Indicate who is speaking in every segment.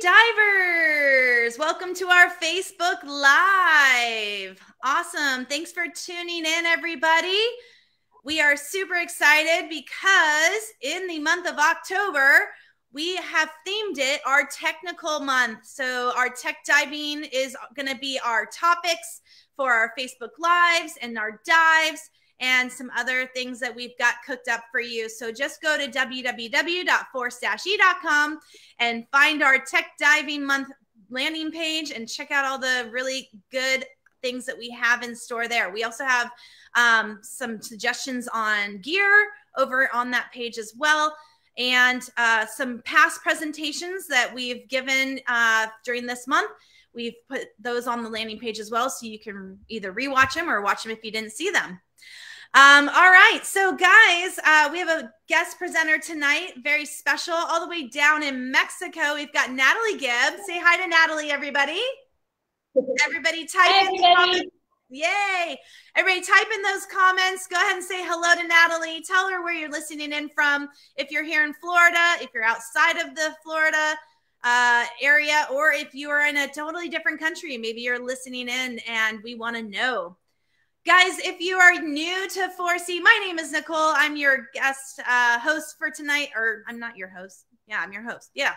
Speaker 1: divers! Welcome to our Facebook Live. Awesome. Thanks for tuning in, everybody. We are super excited because in the month of October, we have themed it our technical month. So, our tech diving is going to be our topics for our Facebook Lives and our dives and some other things that we've got cooked up for you. So just go to www.force-e.com and find our Tech Diving Month landing page and check out all the really good things that we have in store there. We also have um, some suggestions on gear over on that page as well. And uh, some past presentations that we've given uh, during this month. We've put those on the landing page as well, so you can either rewatch them or watch them if you didn't see them. Um, all right. So, guys, uh, we have a guest presenter tonight, very special, all the way down in Mexico. We've got Natalie Gibbs. Say hi to Natalie, everybody. Everybody type hi, in everybody. Yay. Everybody type in those comments. Go ahead and say hello to Natalie. Tell her where you're listening in from. If you're here in Florida, if you're outside of the Florida uh, area, or if you are in a totally different country, maybe you're listening in and we want to know. Guys, if you are new to Force-E, my name is Nicole. I'm your guest uh, host for tonight, or I'm not your host. Yeah, I'm your host. Yeah.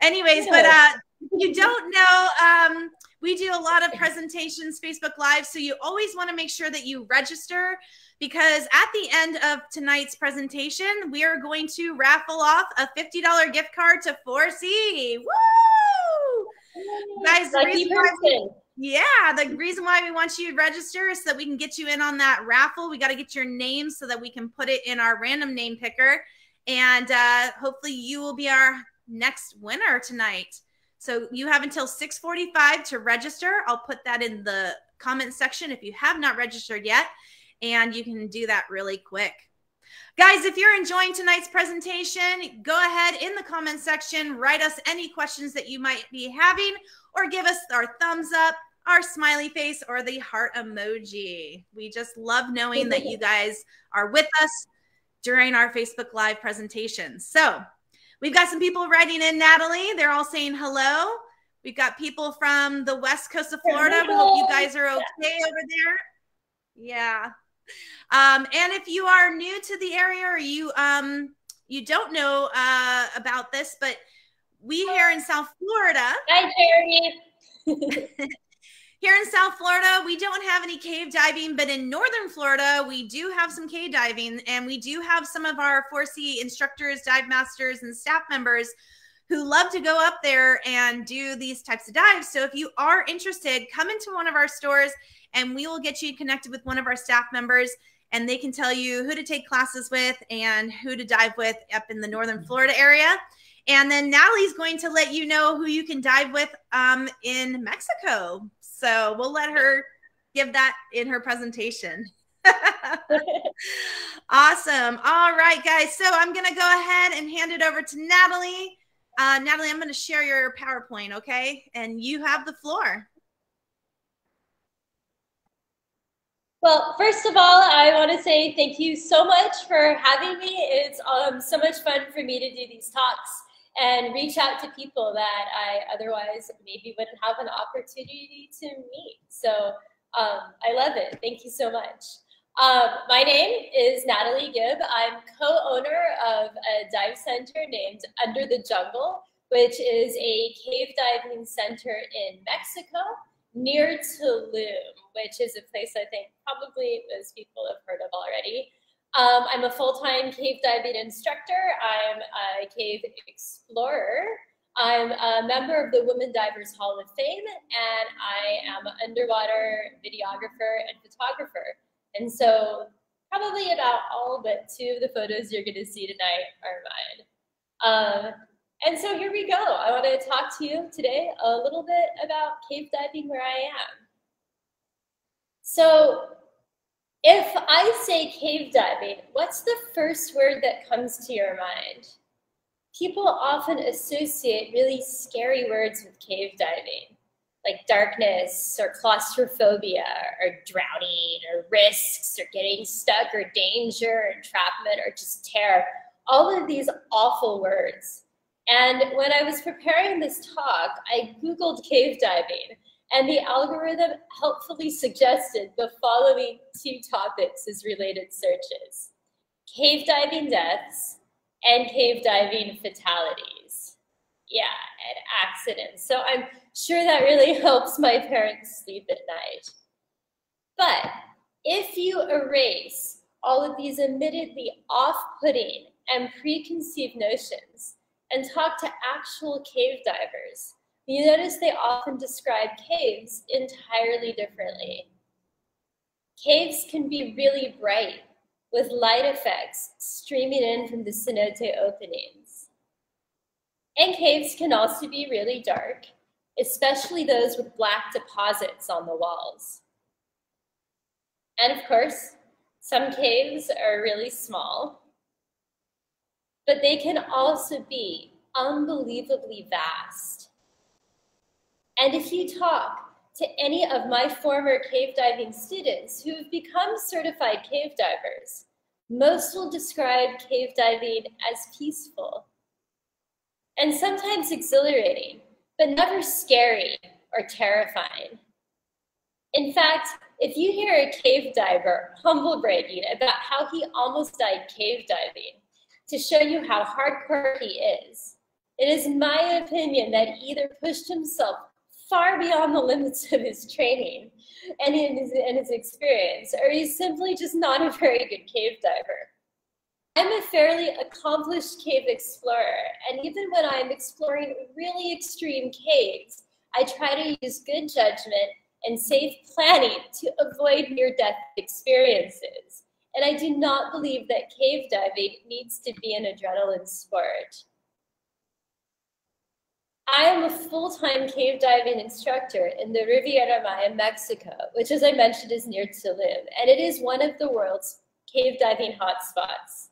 Speaker 1: Anyways, but uh, you don't know, um, we do a lot of presentations, Facebook Live. So you always want to make sure that you register because at the end of tonight's presentation, we are going to raffle off a $50 gift card to Force-E. Woo! Guys, person. Yeah, the reason why we want you to register is so that we can get you in on that raffle. We got to get your name so that we can put it in our random name picker. And uh, hopefully you will be our next winner tonight. So you have until 645 to register. I'll put that in the comment section if you have not registered yet. And you can do that really quick. Guys, if you're enjoying tonight's presentation, go ahead in the comment section, write us any questions that you might be having or give us our thumbs up, our smiley face, or the heart emoji. We just love knowing that you guys are with us during our Facebook Live presentation. So we've got some people writing in, Natalie. They're all saying hello. We've got people from the west coast of Florida. We hope you guys are okay over there. Yeah. Um, and if you are new to the area or you um, you don't know uh, about this, but we here in South Florida.
Speaker 2: Hi, Jeremy.
Speaker 1: here in South Florida, we don't have any cave diving, but in Northern Florida, we do have some cave diving, and we do have some of our Force-E instructors, dive masters, and staff members who love to go up there and do these types of dives. So if you are interested, come into one of our stores and we will get you connected with one of our staff members and they can tell you who to take classes with and who to dive with up in the Northern Florida area. And then Natalie's going to let you know who you can dive with um, in Mexico. So we'll let her give that in her presentation. awesome. All right, guys. So I'm going to go ahead and hand it over to Natalie. Uh, Natalie, I'm going to share your PowerPoint, okay? And you have the floor.
Speaker 2: Well, first of all, I want to say thank you so much for having me. It's um, so much fun for me to do these talks and reach out to people that I otherwise maybe wouldn't have an opportunity to meet. So um, I love it. Thank you so much. Um, my name is Natalie Gibb. I'm co-owner of a dive center named Under the Jungle, which is a cave diving center in Mexico near Tulum, which is a place I think probably most people have heard of already. Um, I'm a full-time cave diving instructor. I'm a cave explorer. I'm a member of the Women Divers Hall of Fame, and I am an underwater videographer and photographer. And so probably about all but two of the photos you're going to see tonight are mine. Um, and so here we go. I want to talk to you today a little bit about cave diving where I am. So if I say cave diving, what's the first word that comes to your mind? People often associate really scary words with cave diving, like darkness or claustrophobia or drowning or risks or getting stuck or danger, entrapment or just terror. All of these awful words. And when I was preparing this talk, I Googled cave diving, and the algorithm helpfully suggested the following two topics as related searches cave diving deaths and cave diving fatalities. Yeah, and accidents. So I'm sure that really helps my parents sleep at night. But if you erase all of these admittedly off putting and preconceived notions and talk to actual cave divers, you notice they often describe caves entirely differently. Caves can be really bright with light effects streaming in from the cenote openings. And caves can also be really dark, especially those with black deposits on the walls. And of course, some caves are really small, but they can also be unbelievably vast. And if you talk to any of my former cave diving students who have become certified cave divers, most will describe cave diving as peaceful and sometimes exhilarating, but never scary or terrifying. In fact, if you hear a cave diver humble bragging about how he almost died cave diving to show you how hardcore he is, it is my opinion that he either pushed himself far beyond the limits of his training and his, and his experience, or he's simply just not a very good cave diver. I'm a fairly accomplished cave explorer, and even when I'm exploring really extreme caves, I try to use good judgment and safe planning to avoid near death experiences. And I do not believe that cave diving needs to be an adrenaline sport. I am a full time cave diving instructor in the Riviera Maya, Mexico, which, as I mentioned, is near Tulum, and it is one of the world's cave diving hotspots.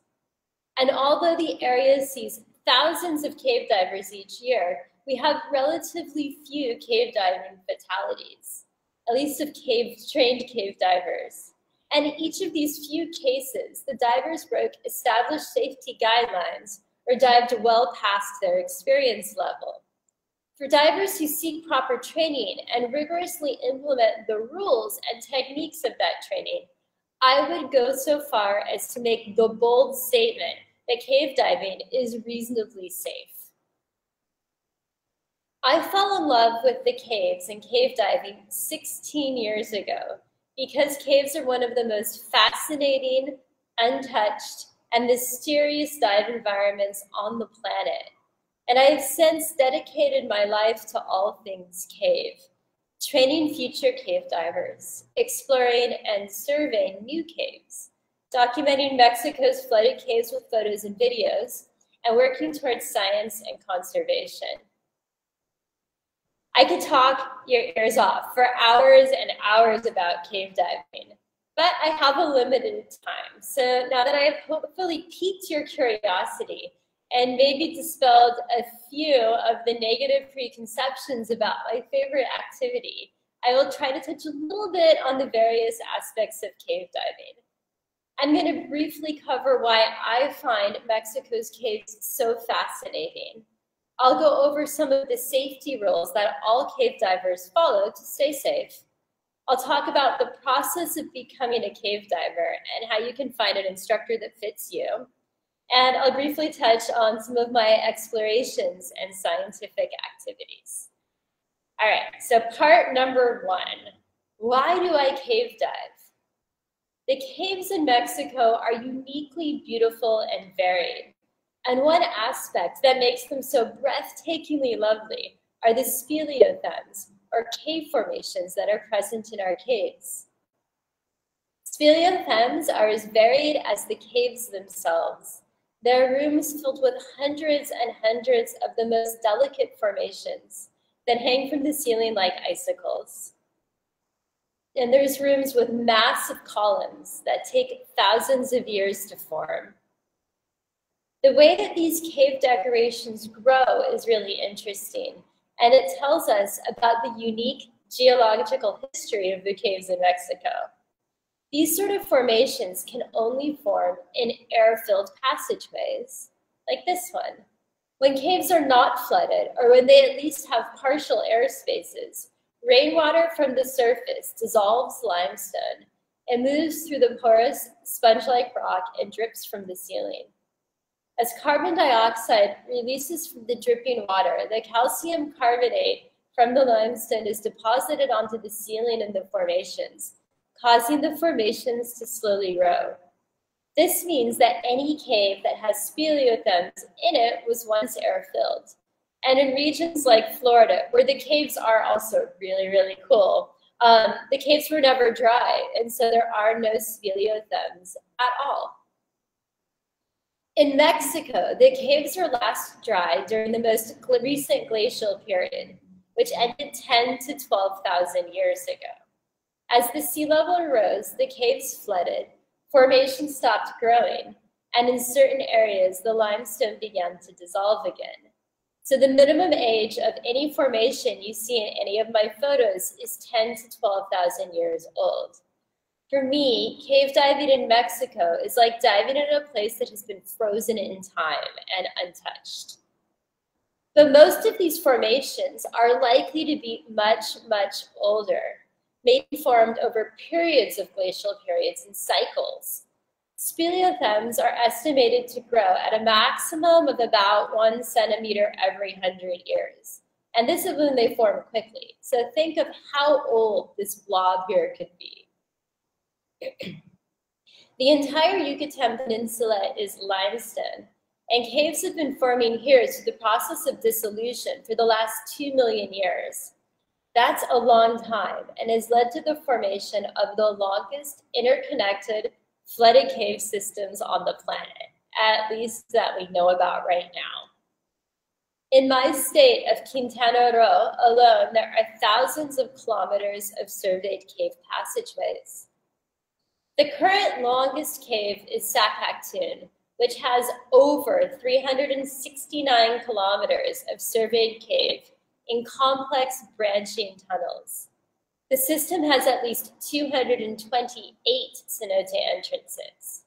Speaker 2: And although the area sees thousands of cave divers each year, we have relatively few cave diving fatalities at least of cave trained cave divers. And in each of these few cases, the divers broke established safety guidelines or dived well past their experience level. For divers who seek proper training and rigorously implement the rules and techniques of that training, I would go so far as to make the bold statement that cave diving is reasonably safe. I fell in love with the caves and cave diving 16 years ago because caves are one of the most fascinating, untouched, and mysterious dive environments on the planet. And I have since dedicated my life to all things cave, training future cave divers, exploring and surveying new caves, documenting Mexico's flooded caves with photos and videos, and working towards science and conservation. I could talk your ears off for hours and hours about cave diving, but I have a limited time. So now that I have hopefully piqued your curiosity and maybe dispelled a few of the negative preconceptions about my favorite activity, I will try to touch a little bit on the various aspects of cave diving. I'm going to briefly cover why I find Mexico's caves so fascinating. I'll go over some of the safety rules that all cave divers follow to stay safe. I'll talk about the process of becoming a cave diver and how you can find an instructor that fits you. And I'll briefly touch on some of my explorations and scientific activities. All right, so part number one, why do I cave dive? The caves in Mexico are uniquely beautiful and varied. And one aspect that makes them so breathtakingly lovely are the speleothems, or cave formations that are present in our caves. Speleothems are as varied as the caves themselves. There are rooms filled with hundreds and hundreds of the most delicate formations that hang from the ceiling like icicles. And there's rooms with massive columns that take thousands of years to form. The way that these cave decorations grow is really interesting, and it tells us about the unique geological history of the caves in Mexico. These sort of formations can only form in air-filled passageways, like this one, When caves are not flooded, or when they at least have partial air spaces, rainwater from the surface dissolves limestone and moves through the porous sponge-like rock and drips from the ceiling. As carbon dioxide releases from the dripping water, the calcium carbonate from the limestone is deposited onto the ceiling in the formations, causing the formations to slowly grow. This means that any cave that has speleothems in it was once air-filled. And in regions like Florida, where the caves are also really, really cool, um, the caves were never dry, and so there are no speleothems at all. In Mexico, the caves were last dry during the most recent glacial period, which ended 10 to 12,000 years ago. As the sea level rose, the caves flooded, Formation stopped growing, and in certain areas, the limestone began to dissolve again. So the minimum age of any formation you see in any of my photos is 10 to 12,000 years old. For me, cave diving in Mexico is like diving in a place that has been frozen in time and untouched. But most of these formations are likely to be much, much older may be formed over periods of glacial periods and cycles. Speleothems are estimated to grow at a maximum of about one centimeter every 100 years. And this is when they form quickly. So think of how old this blob here could be. The entire Yucatan Peninsula is limestone, and caves have been forming here through the process of dissolution for the last 2 million years. That's a long time and has led to the formation of the longest interconnected flooded cave systems on the planet, at least that we know about right now. In my state of Quintana Roo alone, there are thousands of kilometers of surveyed cave passageways. The current longest cave is Sac Actun, which has over 369 kilometers of surveyed cave in complex branching tunnels. The system has at least 228 cenote entrances.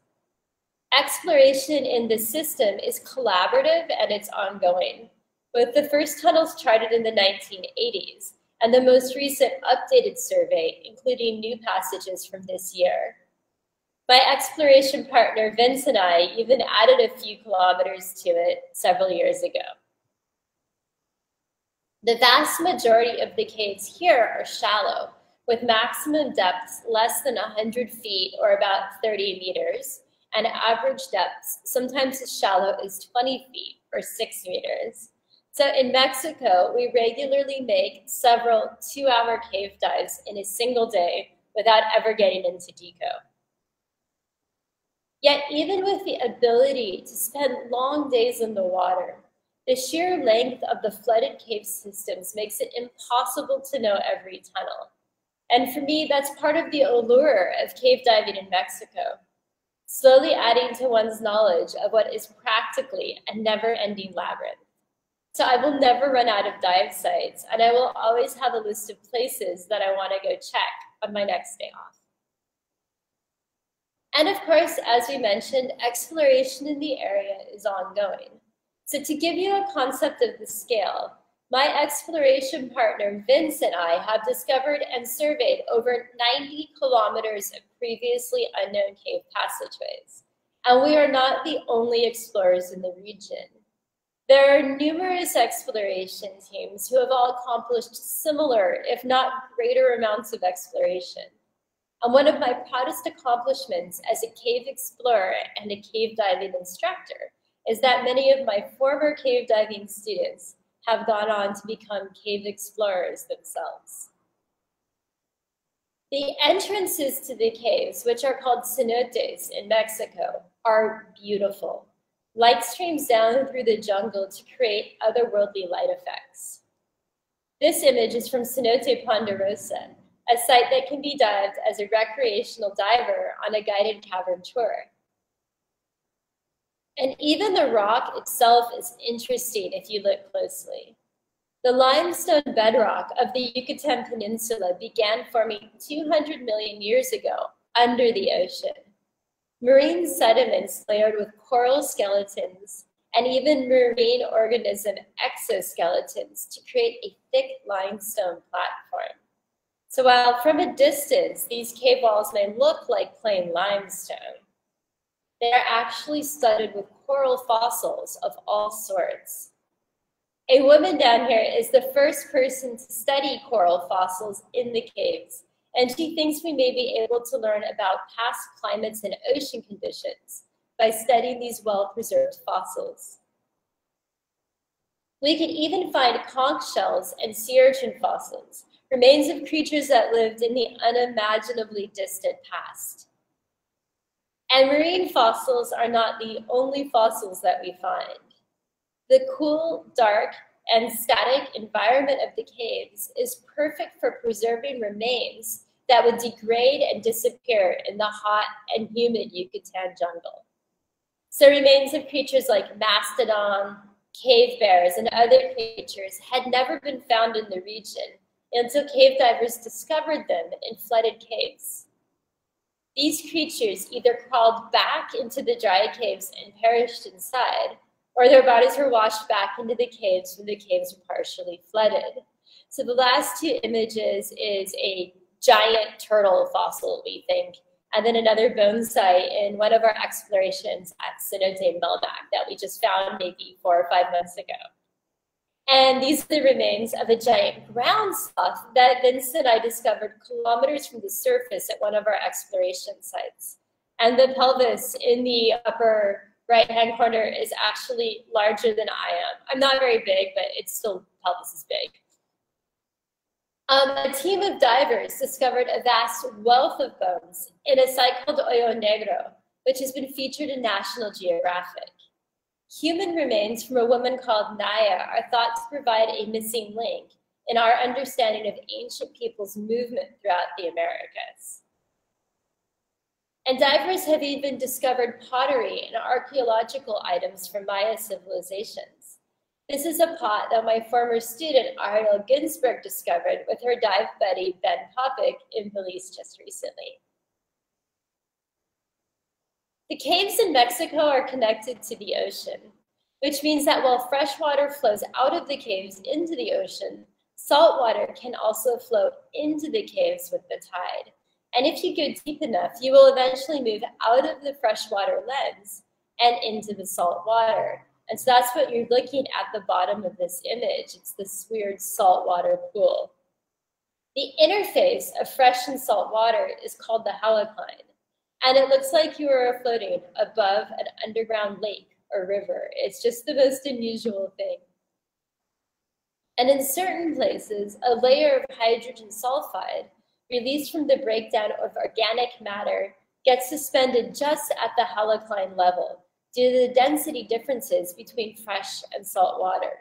Speaker 2: Exploration in the system is collaborative and it's ongoing, with the first tunnels charted in the 1980s and the most recent updated survey, including new passages from this year. My exploration partner, Vince, and I even added a few kilometers to it several years ago. The vast majority of the caves here are shallow, with maximum depths less than 100 feet or about 30 meters, and average depths sometimes as shallow as 20 feet or 6 meters. So in Mexico, we regularly make several two hour cave dives in a single day without ever getting into deco. Yet, even with the ability to spend long days in the water, the sheer length of the flooded cave systems makes it impossible to know every tunnel. And for me, that's part of the allure of cave diving in Mexico, slowly adding to one's knowledge of what is practically a never ending labyrinth. So I will never run out of dive sites, and I will always have a list of places that I want to go check on my next day off. And of course, as we mentioned, exploration in the area is ongoing. So to give you a concept of the scale, my exploration partner Vince and I have discovered and surveyed over 90 kilometers of previously unknown cave passageways. And we are not the only explorers in the region. There are numerous exploration teams who have all accomplished similar, if not greater amounts of exploration. And one of my proudest accomplishments as a cave explorer and a cave diving instructor is that many of my former cave diving students have gone on to become cave explorers themselves. The entrances to the caves, which are called cenotes in Mexico, are beautiful. Light streams down through the jungle to create otherworldly light effects. This image is from Cenote Ponderosa, a site that can be dived as a recreational diver on a guided cavern tour. And even the rock itself is interesting if you look closely. The limestone bedrock of the Yucatan Peninsula began forming 200 million years ago under the ocean. Marine sediments layered with coral skeletons and even marine organism exoskeletons to create a thick limestone platform. So while from a distance, these cave walls may look like plain limestone, they are actually studded with coral fossils of all sorts. A woman down here is the first person to study coral fossils in the caves, and she thinks we may be able to learn about past climates and ocean conditions by studying these well-preserved fossils. We can even find conch shells and sea urchin fossils, remains of creatures that lived in the unimaginably distant past. And marine fossils are not the only fossils that we find. The cool, dark, and static environment of the caves is perfect for preserving remains that would degrade and disappear in the hot and humid Yucatan jungle. So remains of creatures like mastodon, cave bears, and other creatures had never been found in the region until cave divers discovered them in flooded caves. These creatures either crawled back into the dry caves and perished inside, or their bodies were washed back into the caves when the caves were partially flooded. So the last two images is a giant turtle fossil, we think, and then another bone site in one of our explorations at Cenote Melmac that we just found maybe four or five months ago. And these are the remains of a giant ground sloth that Vincent and I discovered kilometers from the surface at one of our exploration sites. And the pelvis in the upper right-hand corner is actually larger than I am. I'm not very big, but it's still, pelvis is big. Um, a team of divers discovered a vast wealth of bones in a site called Hoyo Negro, which has been featured in National Geographic. Human remains from a woman called Naia are thought to provide a missing link in our understanding of ancient people's movement throughout the Americas. And divers have even discovered pottery and archaeological items from Maya civilizations. This is a pot that my former student Ariel Ginsberg discovered with her dive buddy Ben Popick in Belize just recently. The caves in Mexico are connected to the ocean, which means that while fresh water flows out of the caves into the ocean, salt water can also flow into the caves with the tide. And if you go deep enough, you will eventually move out of the freshwater lens and into the salt water. And so that's what you're looking at the bottom of this image. It's this weird saltwater pool. The interface of fresh and salt water is called the halocline. And it looks like you are floating above an underground lake or river. It's just the most unusual thing. And in certain places, a layer of hydrogen sulfide released from the breakdown of organic matter gets suspended just at the halocline level due to the density differences between fresh and salt water.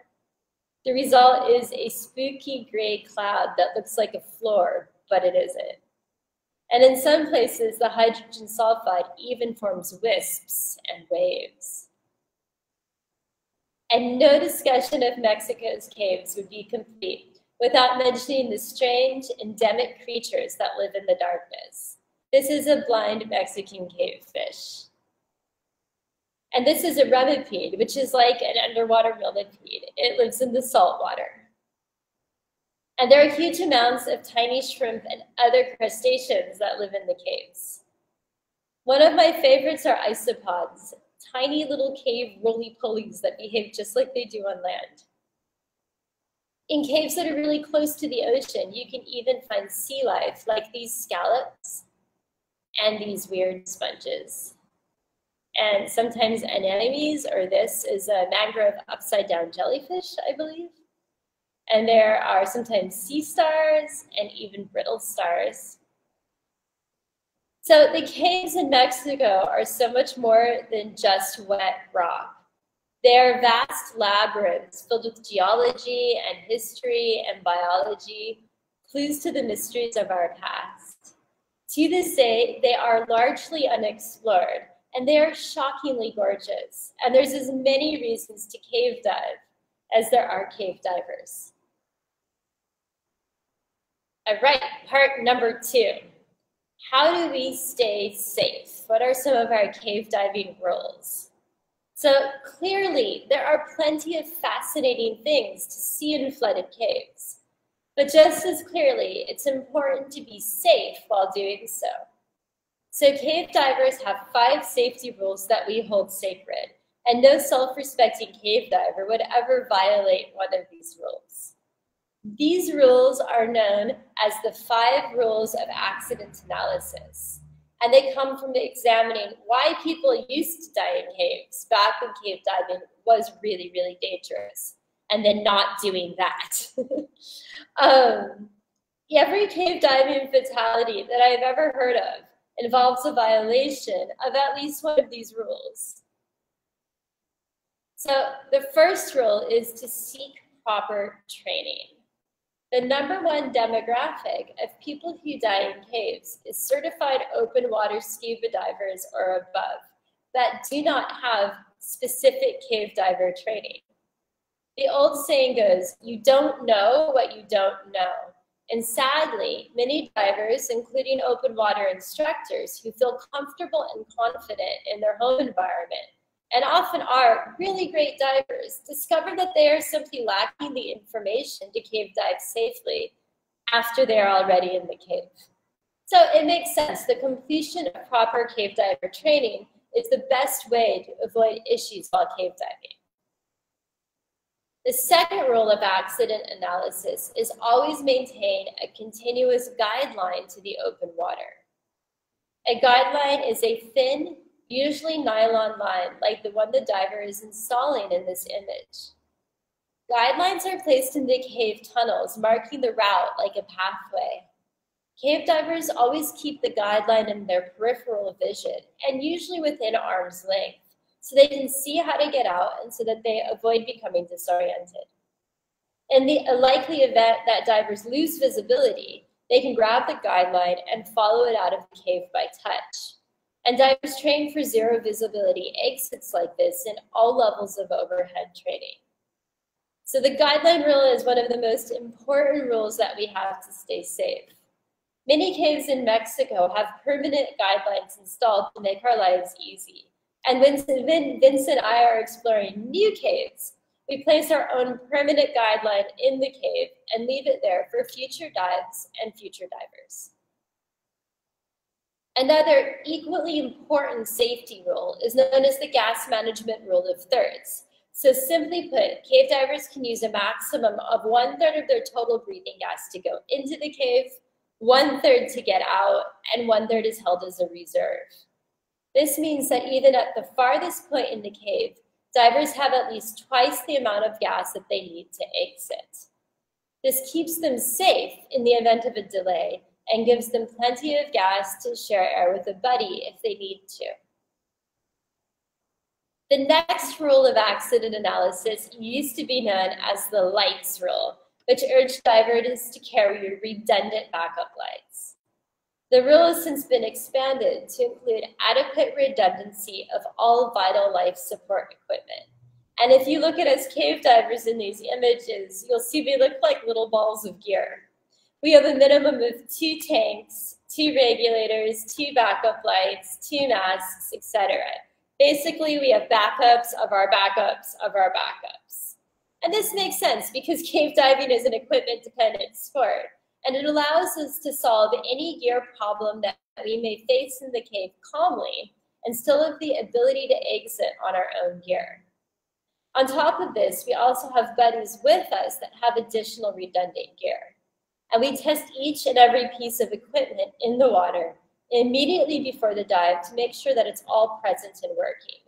Speaker 2: The result is a spooky gray cloud that looks like a floor, but it isn't. And in some places, the hydrogen sulfide even forms wisps and waves. And no discussion of Mexico's caves would be complete without mentioning the strange endemic creatures that live in the darkness. This is a blind Mexican cave fish. And this is a remipede, which is like an underwater millipede. It lives in the salt water. And there are huge amounts of tiny shrimp and other crustaceans that live in the caves. One of my favorites are isopods, tiny little cave roly-polies that behave just like they do on land. In caves that are really close to the ocean, you can even find sea life like these scallops and these weird sponges and sometimes anemones, or this is a mangrove upside down jellyfish, I believe. And there are sometimes sea stars and even brittle stars. So the caves in Mexico are so much more than just wet rock. They are vast labyrinths filled with geology and history and biology, clues to the mysteries of our past. To this day, they are largely unexplored, and they are shockingly gorgeous. And there's as many reasons to cave dive as there are cave divers. All right, part number two. How do we stay safe? What are some of our cave diving rules? So clearly, there are plenty of fascinating things to see in flooded caves. But just as clearly, it's important to be safe while doing so. So cave divers have five safety rules that we hold sacred, and no self-respecting cave diver would ever violate one of these rules. These rules are known as the five rules of accident analysis. And they come from examining why people used to die in caves back when cave diving was really, really dangerous, and then not doing that. um, every cave diving fatality that I've ever heard of involves a violation of at least one of these rules. So the first rule is to seek proper training. The number one demographic of people who die in caves is certified open water scuba divers or above that do not have specific cave diver training. The old saying goes, you don't know what you don't know. And sadly, many divers, including open water instructors who feel comfortable and confident in their home environment, and often are really great divers, discover that they are simply lacking the information to cave dive safely after they're already in the cave. So it makes sense. The completion of proper cave diver training is the best way to avoid issues while cave diving. The second rule of accident analysis is always maintain a continuous guideline to the open water. A guideline is a thin, usually nylon line like the one the diver is installing in this image. Guidelines are placed in the cave tunnels, marking the route like a pathway. Cave divers always keep the guideline in their peripheral vision and usually within arm's length so they can see how to get out and so that they avoid becoming disoriented. In the likely event that divers lose visibility, they can grab the guideline and follow it out of the cave by touch. And divers train for zero visibility exits like this in all levels of overhead training. So the guideline rule is one of the most important rules that we have to stay safe. Many caves in Mexico have permanent guidelines installed to make our lives easy. And when Vince and I are exploring new caves, we place our own permanent guideline in the cave and leave it there for future dives and future divers. Another equally important safety rule is known as the gas management rule of thirds. So simply put, cave divers can use a maximum of one third of their total breathing gas to go into the cave, one third to get out, and one third is held as a reserve. This means that even at the farthest point in the cave, divers have at least twice the amount of gas that they need to exit. This keeps them safe in the event of a delay and gives them plenty of gas to share air with a buddy if they need to. The next rule of accident analysis used to be known as the lights rule, which urged divers to carry redundant backup lights. The rule has since been expanded to include adequate redundancy of all vital life support equipment. And if you look at us cave divers in these images, you'll see we look like little balls of gear. We have a minimum of two tanks, two regulators, two backup lights, two masks, etc. Basically, we have backups of our backups of our backups. And this makes sense because cave diving is an equipment dependent sport, and it allows us to solve any gear problem that we may face in the cave calmly and still have the ability to exit on our own gear. On top of this, we also have buddies with us that have additional redundant gear and we test each and every piece of equipment in the water immediately before the dive to make sure that it's all present and working.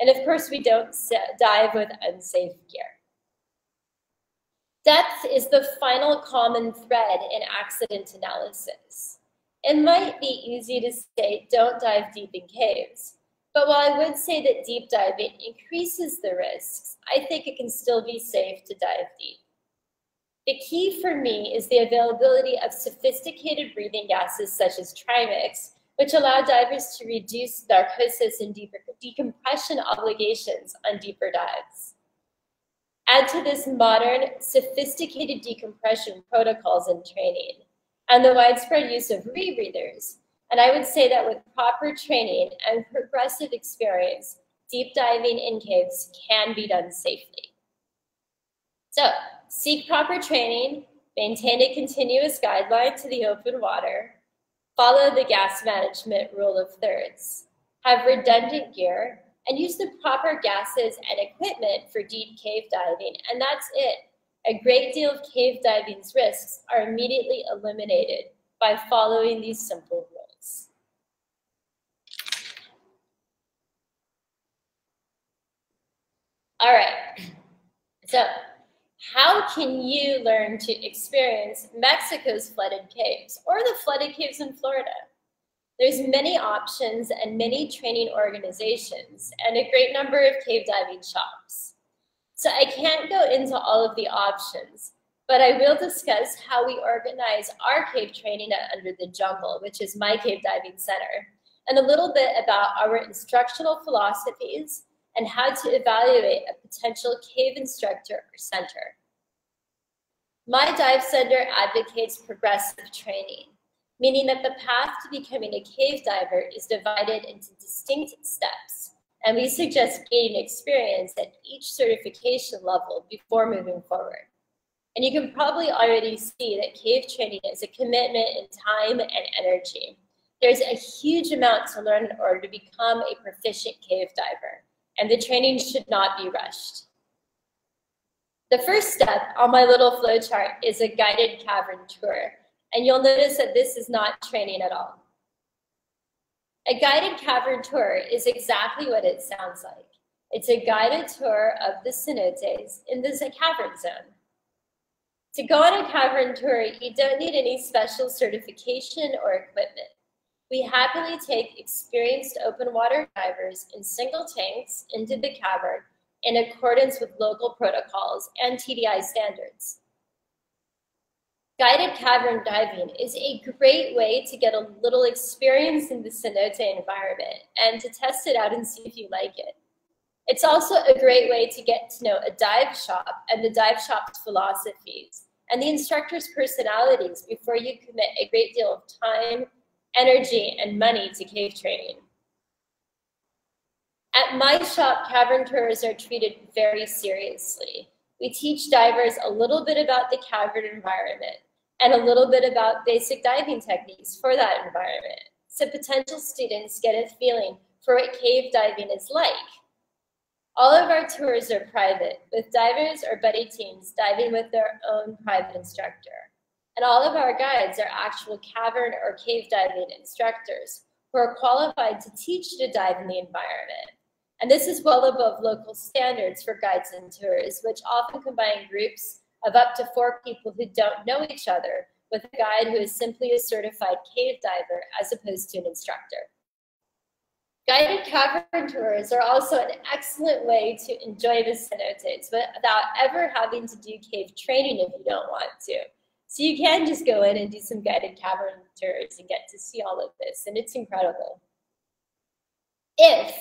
Speaker 2: And of course, we don't dive with unsafe gear. Depth is the final common thread in accident analysis. It might be easy to say, don't dive deep in caves. But while I would say that deep diving increases the risks, I think it can still be safe to dive deep. The key for me is the availability of sophisticated breathing gases such as Trimix, which allow divers to reduce narcosis and decompression obligations on deeper dives. Add to this modern, sophisticated decompression protocols and training, and the widespread use of rebreathers. And I would say that with proper training and progressive experience, deep diving in caves can be done safely. So seek proper training, maintain a continuous guideline to the open water, follow the gas management rule of thirds, have redundant gear, and use the proper gases and equipment for deep cave diving, and that's it. A great deal of cave diving's risks are immediately eliminated by following these simple rules. All right, so how can you learn to experience Mexico's flooded caves or the flooded caves in Florida? There's many options and many training organizations and a great number of cave diving shops. So I can't go into all of the options, but I will discuss how we organize our cave training at Under the Jungle, which is my cave diving center, and a little bit about our instructional philosophies and how to evaluate a potential cave instructor or center. My dive center advocates progressive training, meaning that the path to becoming a cave diver is divided into distinct steps, and we suggest gaining experience at each certification level before moving forward. And you can probably already see that cave training is a commitment in time and energy. There's a huge amount to learn in order to become a proficient cave diver, and the training should not be rushed. The first step on my little flowchart is a guided cavern tour. And you'll notice that this is not training at all. A guided cavern tour is exactly what it sounds like. It's a guided tour of the cenotes in the cavern zone. To go on a cavern tour, you don't need any special certification or equipment. We happily take experienced open water divers in single tanks into the cavern in accordance with local protocols and TDI standards. Guided cavern diving is a great way to get a little experience in the cenote environment and to test it out and see if you like it. It's also a great way to get to know a dive shop and the dive shop's philosophies and the instructor's personalities before you commit a great deal of time, energy, and money to cave training. At my shop, cavern tours are treated very seriously. We teach divers a little bit about the cavern environment and a little bit about basic diving techniques for that environment so potential students get a feeling for what cave diving is like. All of our tours are private, with divers or buddy teams diving with their own private instructor. And all of our guides are actual cavern or cave diving instructors who are qualified to teach you to dive in the environment. And this is well above local standards for guides and tours, which often combine groups of up to four people who don't know each other with a guide who is simply a certified cave diver as opposed to an instructor. Guided cavern tours are also an excellent way to enjoy the cenotes without ever having to do cave training if you don't want to. So you can just go in and do some guided cavern tours and get to see all of this, and it's incredible. If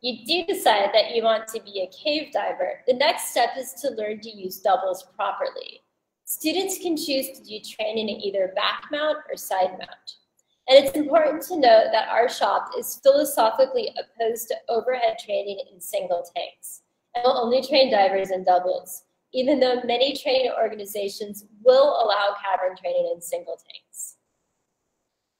Speaker 2: you do decide that you want to be a cave diver, the next step is to learn to use doubles properly. Students can choose to do training in either back mount or side mount. And it's important to note that our shop is philosophically opposed to overhead training in single tanks and will only train divers in doubles, even though many training organizations will allow cavern training in single tanks.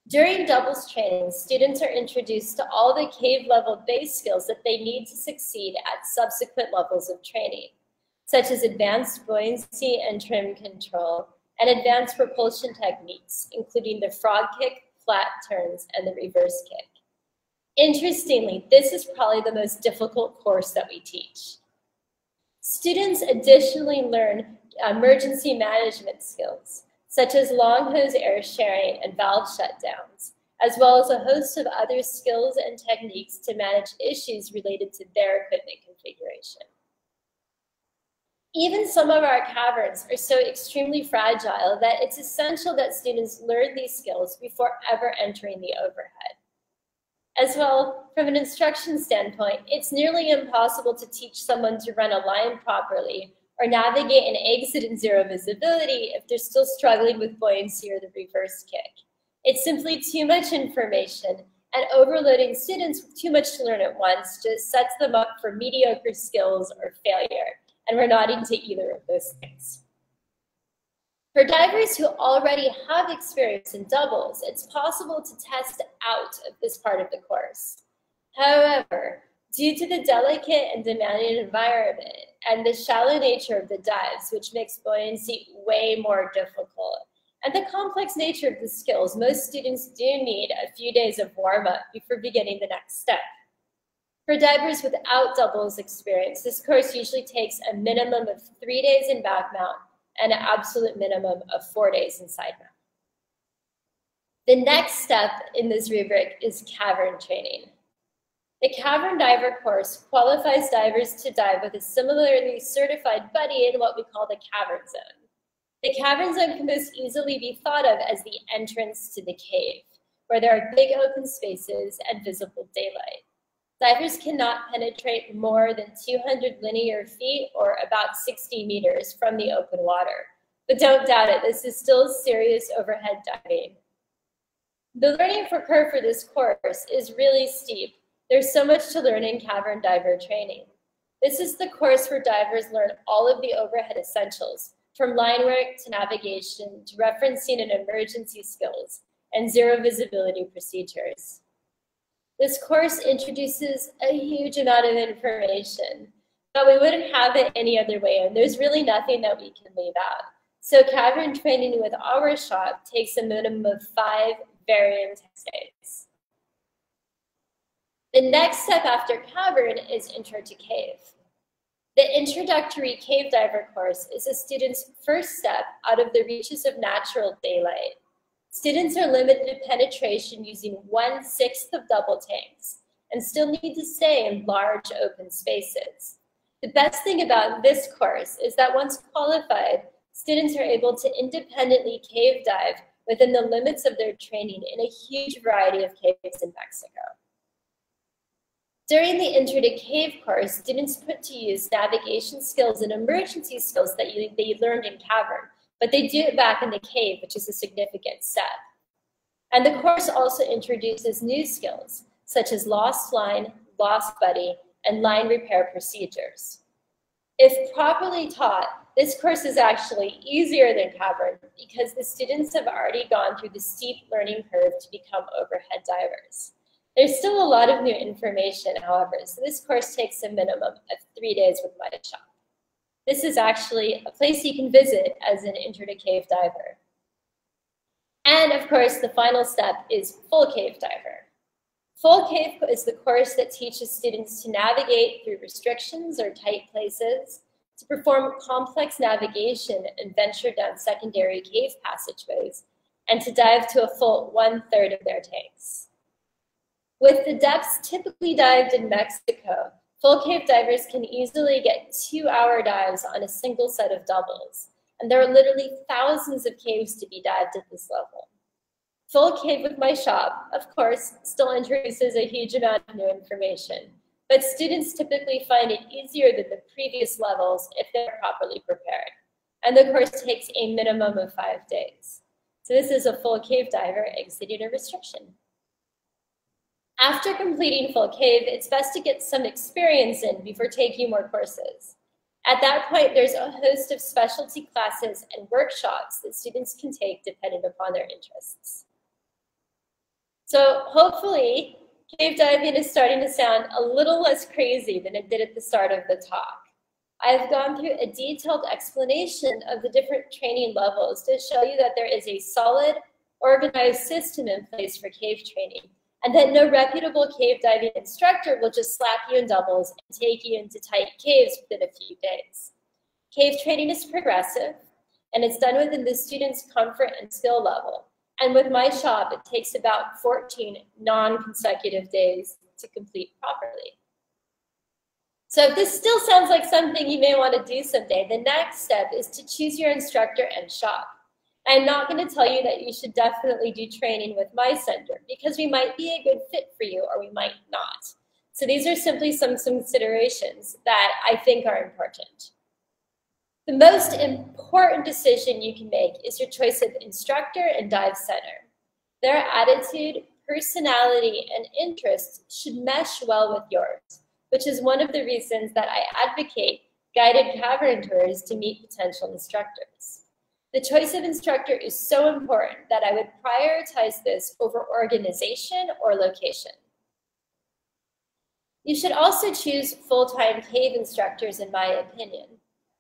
Speaker 2: During doubles training, students are introduced to all the cave level base skills that they need to succeed at subsequent levels of training, such as advanced buoyancy and trim control, and advanced propulsion techniques, including the frog kick, flat turns, and the reverse kick. Interestingly, this is probably the most difficult course that we teach. Students additionally learn emergency management skills, such as long hose air sharing and valve shutdowns, as well as a host of other skills and techniques to manage issues related to their equipment configuration. Even some of our caverns are so extremely fragile that it's essential that students learn these skills before ever entering the overhead. As well, from an instruction standpoint, it's nearly impossible to teach someone to run a line properly or navigate an exit in zero visibility if they're still struggling with buoyancy or the reverse kick. It's simply too much information and overloading students with too much to learn at once just sets them up for mediocre skills or failure, and we're not into either of those things. For divers who already have experience in doubles, it's possible to test out of this part of the course. However, due to the delicate and demanding environment and the shallow nature of the dives, which makes buoyancy way more difficult, and the complex nature of the skills, most students do need a few days of warm-up before beginning the next step. For divers without doubles experience, this course usually takes a minimum of three days in back mount and an absolute minimum of four days in side mount. The next step in this rubric is cavern training. The Cavern Diver course qualifies divers to dive with a similarly certified buddy in what we call the cavern zone. The cavern zone can most easily be thought of as the entrance to the cave, where there are big open spaces and visible daylight. Divers cannot penetrate more than 200 linear feet or about 60 meters from the open water. But don't doubt it, this is still serious overhead diving. The learning curve for this course is really steep. There's so much to learn in cavern diver training. This is the course where divers learn all of the overhead essentials, from line work to navigation to referencing and emergency skills and zero visibility procedures. This course introduces a huge amount of information, but we wouldn't have it any other way, and there's really nothing that we can leave out. So cavern training with our shop takes a minimum of five very intense days. The next step after cavern is intro to cave. The introductory cave diver course is a student's first step out of the reaches of natural daylight Students are limited to penetration using one-sixth of double tanks and still need to stay in large open spaces. The best thing about this course is that once qualified, students are able to independently cave dive within the limits of their training in a huge variety of caves in Mexico. During the Intro to Cave course, students put to use navigation skills and emergency skills that you, they learned in Cavern but they do it back in the cave, which is a significant step. And the course also introduces new skills, such as lost line, lost buddy, and line repair procedures. If properly taught, this course is actually easier than Cavern because the students have already gone through the steep learning curve to become overhead divers. There's still a lot of new information, however, so this course takes a minimum of three days with my shop. This is actually a place you can visit as an intro to cave diver. And of course, the final step is full cave diver. Full cave is the course that teaches students to navigate through restrictions or tight places, to perform complex navigation and venture down secondary cave passageways, and to dive to a full one third of their tanks. With the depths typically dived in Mexico, Full cave divers can easily get two hour dives on a single set of doubles, and there are literally thousands of caves to be dived at this level. Full cave with my shop, of course, still introduces a huge amount of new information, but students typically find it easier than the previous levels if they're properly prepared. And the course takes a minimum of five days. So this is a full cave diver exiting a restriction. After completing full cave, it's best to get some experience in before taking more courses. At that point, there's a host of specialty classes and workshops that students can take depending upon their interests. So hopefully, cave diving is starting to sound a little less crazy than it did at the start of the talk. I've gone through a detailed explanation of the different training levels to show you that there is a solid, organized system in place for cave training and that no reputable cave diving instructor will just slap you in doubles and take you into tight caves within a few days. Cave training is progressive, and it's done within the student's comfort and skill level. And with my shop, it takes about 14 non-consecutive days to complete properly. So if this still sounds like something you may want to do someday, the next step is to choose your instructor and shop. I'm not going to tell you that you should definitely do training with my center because we might be a good fit for you or we might not. So these are simply some, considerations that I think are important. The most important decision you can make is your choice of instructor and dive center. Their attitude, personality and interests should mesh well with yours, which is one of the reasons that I advocate guided cavern tours to meet potential instructors. The choice of instructor is so important that I would prioritize this over organization or location. You should also choose full-time cave instructors, in my opinion.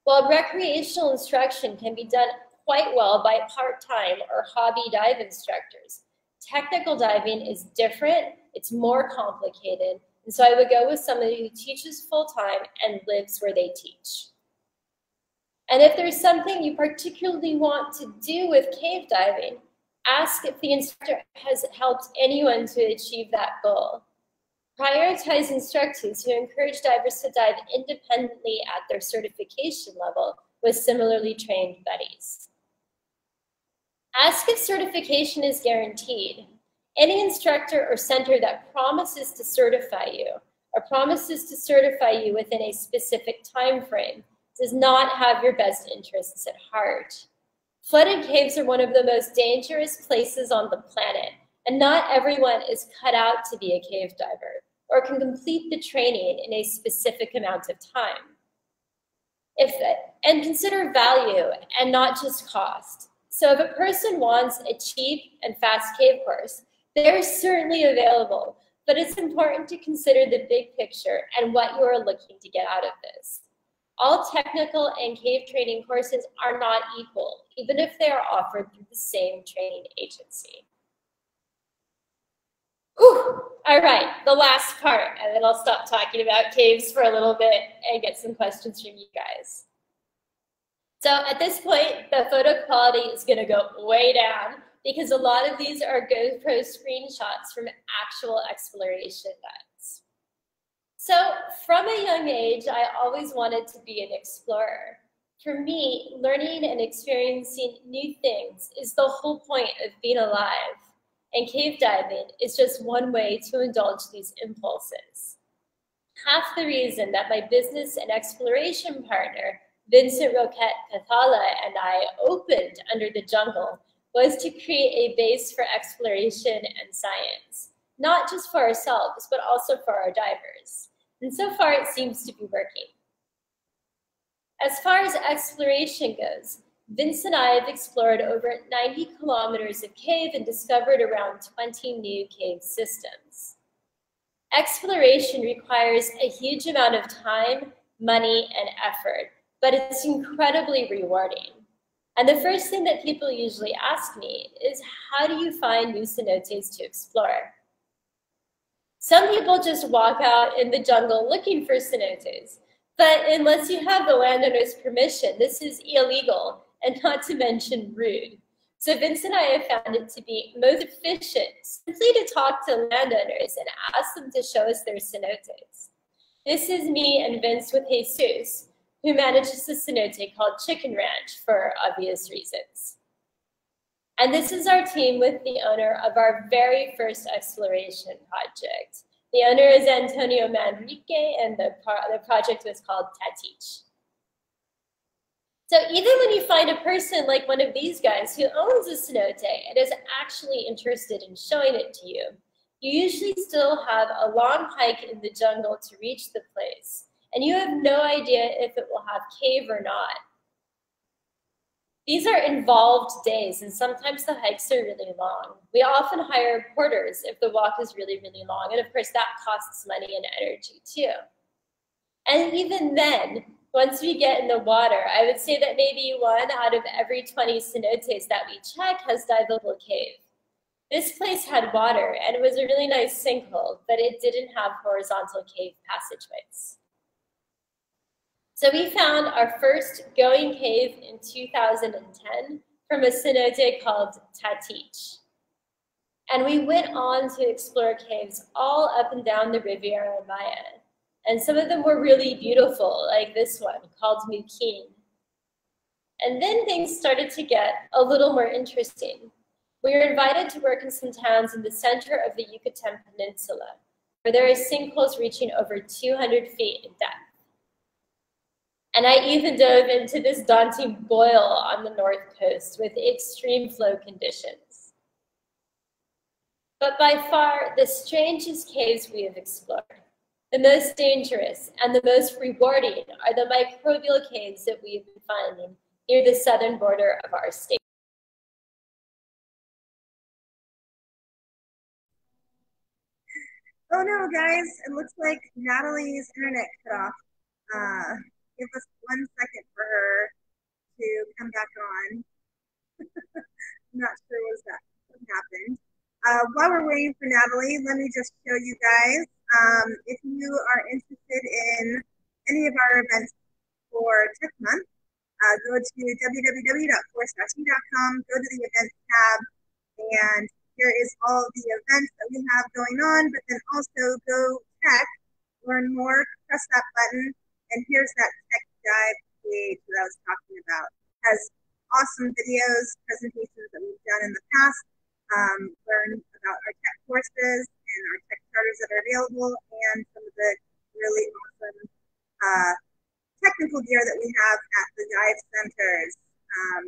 Speaker 2: While recreational instruction can be done quite well by part-time or hobby dive instructors, technical diving is different, it's more complicated, and so I would go with somebody who teaches full-time and lives where they teach. And if there's something you particularly want to do with cave diving, ask if the instructor has helped anyone to achieve that goal. Prioritize instructors who encourage divers to dive independently at their certification level with similarly trained buddies. Ask if certification is guaranteed. Any instructor or center that promises to certify you or promises to certify you within a specific time frame does not have your best interests at heart. Flooded caves are one of the most dangerous places on the planet, and not everyone is cut out to be a cave diver or can complete the training in a specific amount of time. If, and consider value and not just cost. So if a person wants a cheap and fast cave course, they're certainly available, but it's important to consider the big picture and what you are looking to get out of this. All technical and cave training courses are not equal, even if they are offered through the same training agency. Whew. All right, the last part, and then I'll stop talking about caves for a little bit and get some questions from you guys. So at this point, the photo quality is gonna go way down because a lot of these are GoPro screenshots from actual exploration dives. So from a young age, I always wanted to be an explorer. For me, learning and experiencing new things is the whole point of being alive and cave diving is just one way to indulge these impulses. Half the reason that my business and exploration partner, Vincent Rouquette Cathala, and I opened Under the Jungle was to create a base for exploration and science, not just for ourselves, but also for our divers. And so far, it seems to be working. As far as exploration goes, Vince and I have explored over 90 kilometers of cave and discovered around 20 new cave systems. Exploration requires a huge amount of time, money, and effort, but it's incredibly rewarding. And the first thing that people usually ask me is, how do you find new cenotes to explore? Some people just walk out in the jungle looking for cenotes, but unless you have the landowner's permission, this is illegal and not to mention rude. So Vince and I have found it to be most efficient simply to talk to landowners and ask them to show us their cenotes. This is me and Vince with Jesus, who manages a cenote called Chicken Ranch for obvious reasons. And this is our team with the owner of our very first exploration project. The owner is Antonio Manrique, and the, the project was called Tatich. So even when you find a person like one of these guys who owns a cenote and is actually interested in showing it to you, you usually still have a long hike in the jungle to reach the place, and you have no idea if it will have cave or not. These are involved days, and sometimes the hikes are really long. We often hire porters if the walk is really, really long, and of course that costs money and energy too. And even then, once we get in the water, I would say that maybe one out of every 20 cenotes that we check has diveable cave. This place had water and it was a really nice sinkhole, but it didn't have horizontal cave passageways. So we found our first going cave in 2010 from a cenote called Tatich. And we went on to explore caves all up and down the Riviera Maya. And some of them were really beautiful, like this one called Mukin. And then things started to get a little more interesting. We were invited to work in some towns in the center of the Yucatan Peninsula, where there are sinkholes reaching over 200 feet in depth. And I even dove into this daunting boil on the north coast with extreme flow conditions. but by far the strangest caves we have explored. The most dangerous and the most rewarding are the microbial caves that we have been finding near the southern border of our state.
Speaker 1: Oh no, guys, it looks like Natalie's internet cut off. Uh, give us one second for her to come back on. I'm not sure what that what happened. Uh, while we're waiting for Natalie, let me just show you guys. Um, if you are interested in any of our events for Tech Month, uh, go to www.force-e.com, go to the events tab, and here is all the events that we have going on, but then also go tech, learn more, press that button, and here's that tech dive page that I was talking about. It has awesome videos, presentations that we've done in the past, um, learn about our tech courses and our tech charters that are available, and some of the really awesome uh, technical gear that we have at the dive centers. Um,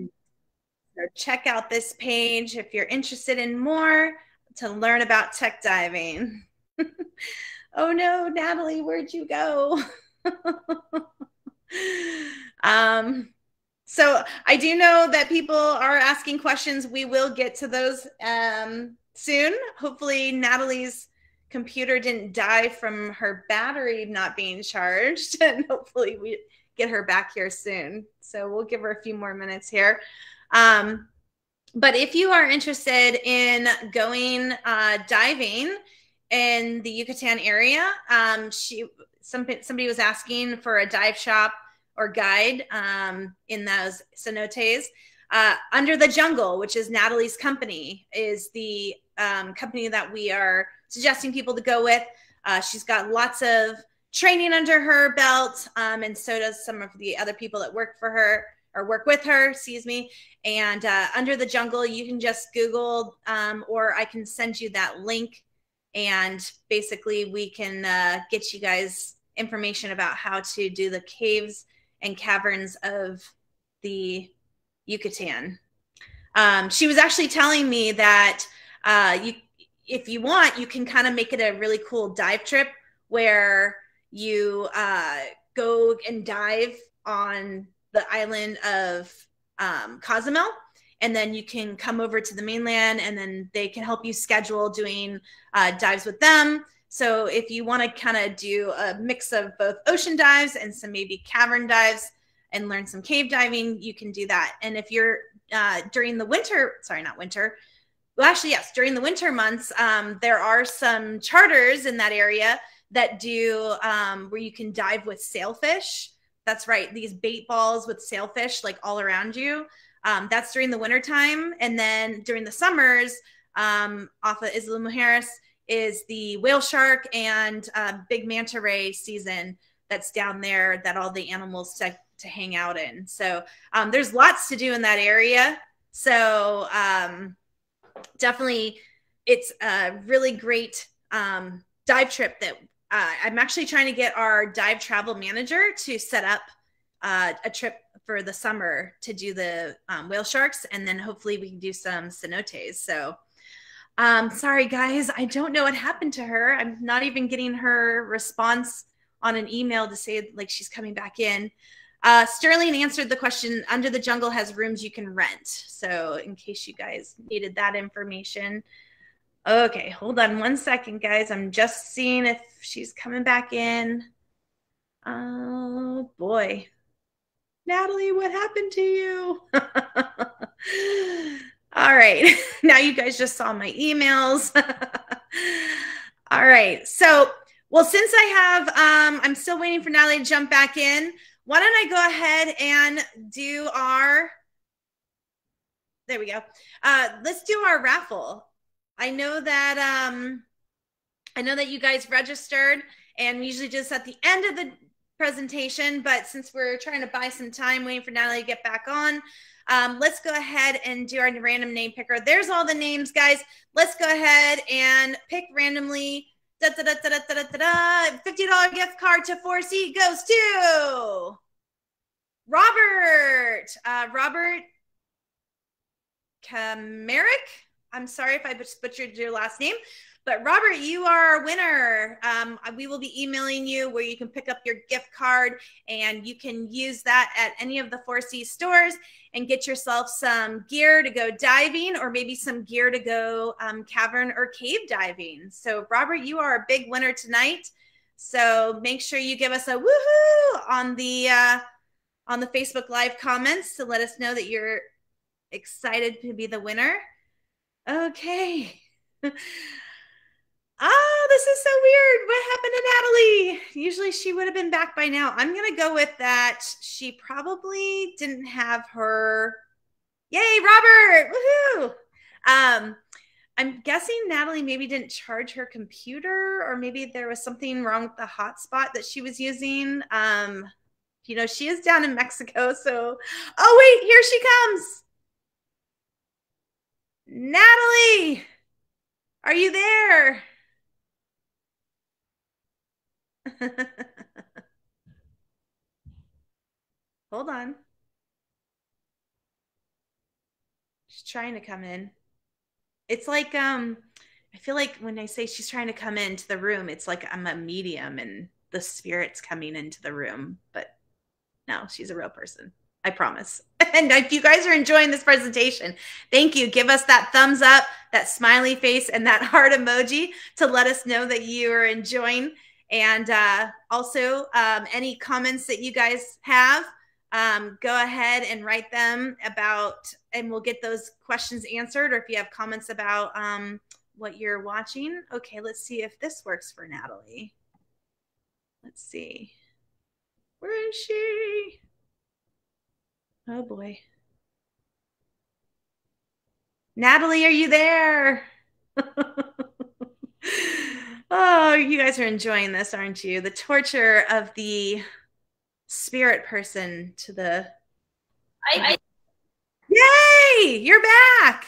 Speaker 1: so check out this page if you're interested in more to learn about tech diving. oh no, Natalie, where'd you go? um, so I do know that people are asking questions. We will get to those um, soon. Hopefully, Natalie's computer didn't die from her battery not being charged, and hopefully we get her back here soon. So we'll give her a few more minutes here. Um, but if you are interested in going uh, diving in the Yucatan area, um, she some, somebody was asking for a dive shop or guide um, in those cenotes. Uh, Under the Jungle, which is Natalie's company, is the um, company that we are suggesting people to go with. Uh, she's got lots of training under her belt, um, and so does some of the other people that work for her or work with her, excuse me. And uh, Under the Jungle, you can just Google, um, or I can send you that link, and basically we can uh, get you guys information about how to do the caves and caverns of the Yucatan. Um, she was actually telling me that uh, you, if you want, you can kind of make it a really cool dive trip where you uh, go and dive on the island of um, Cozumel. And then you can come over to the mainland and then they can help you schedule doing uh, dives with them. So if you want to kind of do a mix of both ocean dives and some maybe cavern dives and learn some cave diving, you can do that. And if you're uh, during the winter, sorry, not winter, well, actually, yes, during the winter months, um, there are some charters in that area that do um, where you can dive with sailfish. That's right, these bait balls with sailfish like all around you. Um, that's during the winter time, and then during the summers, um, off of Isla Mujeres, is the whale shark and uh, big manta ray season that's down there that all the animals to, to hang out in. So um, there's lots to do in that area. So um, definitely, it's a really great um, dive trip that uh, I'm actually trying to get our dive travel manager to set up uh, a trip for the summer to do the um, whale sharks, and then hopefully we can do some cenotes. So um, sorry, guys. I don't know what happened to her. I'm not even getting her response on an email to say like she's coming back in. Uh, Sterling answered the question Under the Jungle has rooms you can rent. So, in case you guys needed that information. Okay, hold on one second, guys. I'm just seeing if she's coming back in. Oh, boy. Natalie, what happened to you? All right. now you guys just saw my emails. All right. So, well, since I have, um, I'm still waiting for Natalie to jump back in. Why don't I go ahead and do our, there we go. Uh, let's do our raffle. I know that, um, I know that you guys registered and usually just at the end of the presentation, but since we're trying to buy some time waiting for Natalie to get back on, um, let's go ahead and do our random name picker. There's all the names, guys. Let's go ahead and pick randomly. Da, da, da, da, da, da, da, da. $50 gift card to Force-E goes to Robert. Uh, Robert Kamerick. I'm sorry if I butchered your last name, but Robert, you are a winner. Um, we will be emailing you where you can pick up your gift card and you can use that at any of the Force-E stores and get yourself some gear to go diving or maybe some gear to go um, cavern or cave diving. So, Robert, you are a big winner tonight. So make sure you give us a woohoo on the uh, on the Facebook Live comments to let us know that you're excited to be the winner. Okay. oh, this is so weird. What happened to Natalie? Usually she would have been back by now. I'm going to go with that. She probably didn't have her. Yay, Robert! Woohoo! Um, I'm guessing Natalie maybe didn't charge her computer, or maybe there was something wrong with the hotspot that she was using. Um, you know, she is down in Mexico, so oh wait, here she comes. Natalie, are you there? Hold on. She's trying to come in. It's like um I feel like when I say she's trying to come into the room, it's like I'm a medium and the spirit's coming into the room, but no, she's a real person. I promise. And if you guys are enjoying this presentation, thank you. Give us that thumbs up, that smiley face, and that heart emoji to let us know that you are enjoying. And uh, also, um, any comments that you guys have, um, go ahead and write them about, and we'll get those questions answered. Or if you have comments about um, what you're watching, okay, let's see if this works for Natalie. Let's see. Where is she? Oh boy. Natalie, are you there? oh, you guys are enjoying this, aren't you? The torture of the spirit person to the. I, I... Yay! You're back.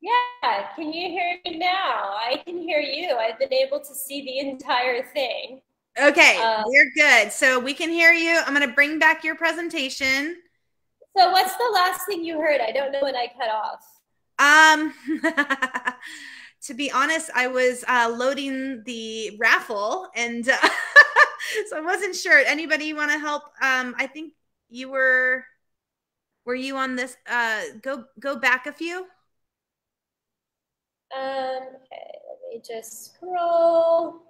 Speaker 2: Yeah, can you hear me now? I can hear you. I've been able to see the entire thing.
Speaker 1: Okay, uh, we're good. So we can hear you. I'm going to bring back your presentation.
Speaker 2: So what's the last thing you heard? I don't know when I cut off.
Speaker 1: Um to be honest, I was uh, loading the raffle and uh, so I wasn't sure. Anybody want to help? Um I think you were were you on this uh go go back a few?
Speaker 2: Um okay, let me just scroll.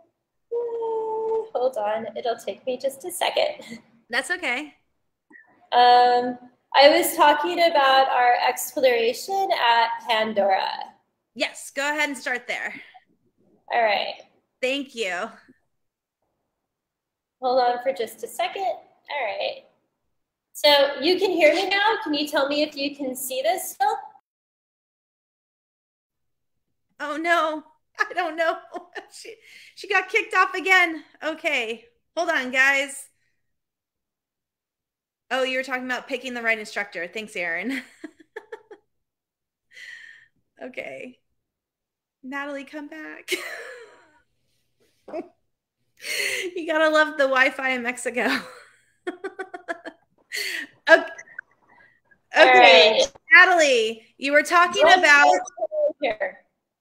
Speaker 2: Hold on, it'll take me just a second.
Speaker 1: That's okay.
Speaker 2: Um, I was talking about our exploration at Pandora.
Speaker 1: Yes, go ahead and start there.
Speaker 2: All right.
Speaker 1: Thank you.
Speaker 2: Hold on for just a second. All right. So you can hear me now. Can you tell me if you can see this still?
Speaker 1: Oh no. I don't know. she she got kicked off again. Okay. Hold on, guys. Oh, you were talking about picking the right instructor. Thanks, Aaron. okay. Natalie, come back. you gotta love the Wi-Fi in Mexico. okay. okay. Right. Natalie, you were talking about.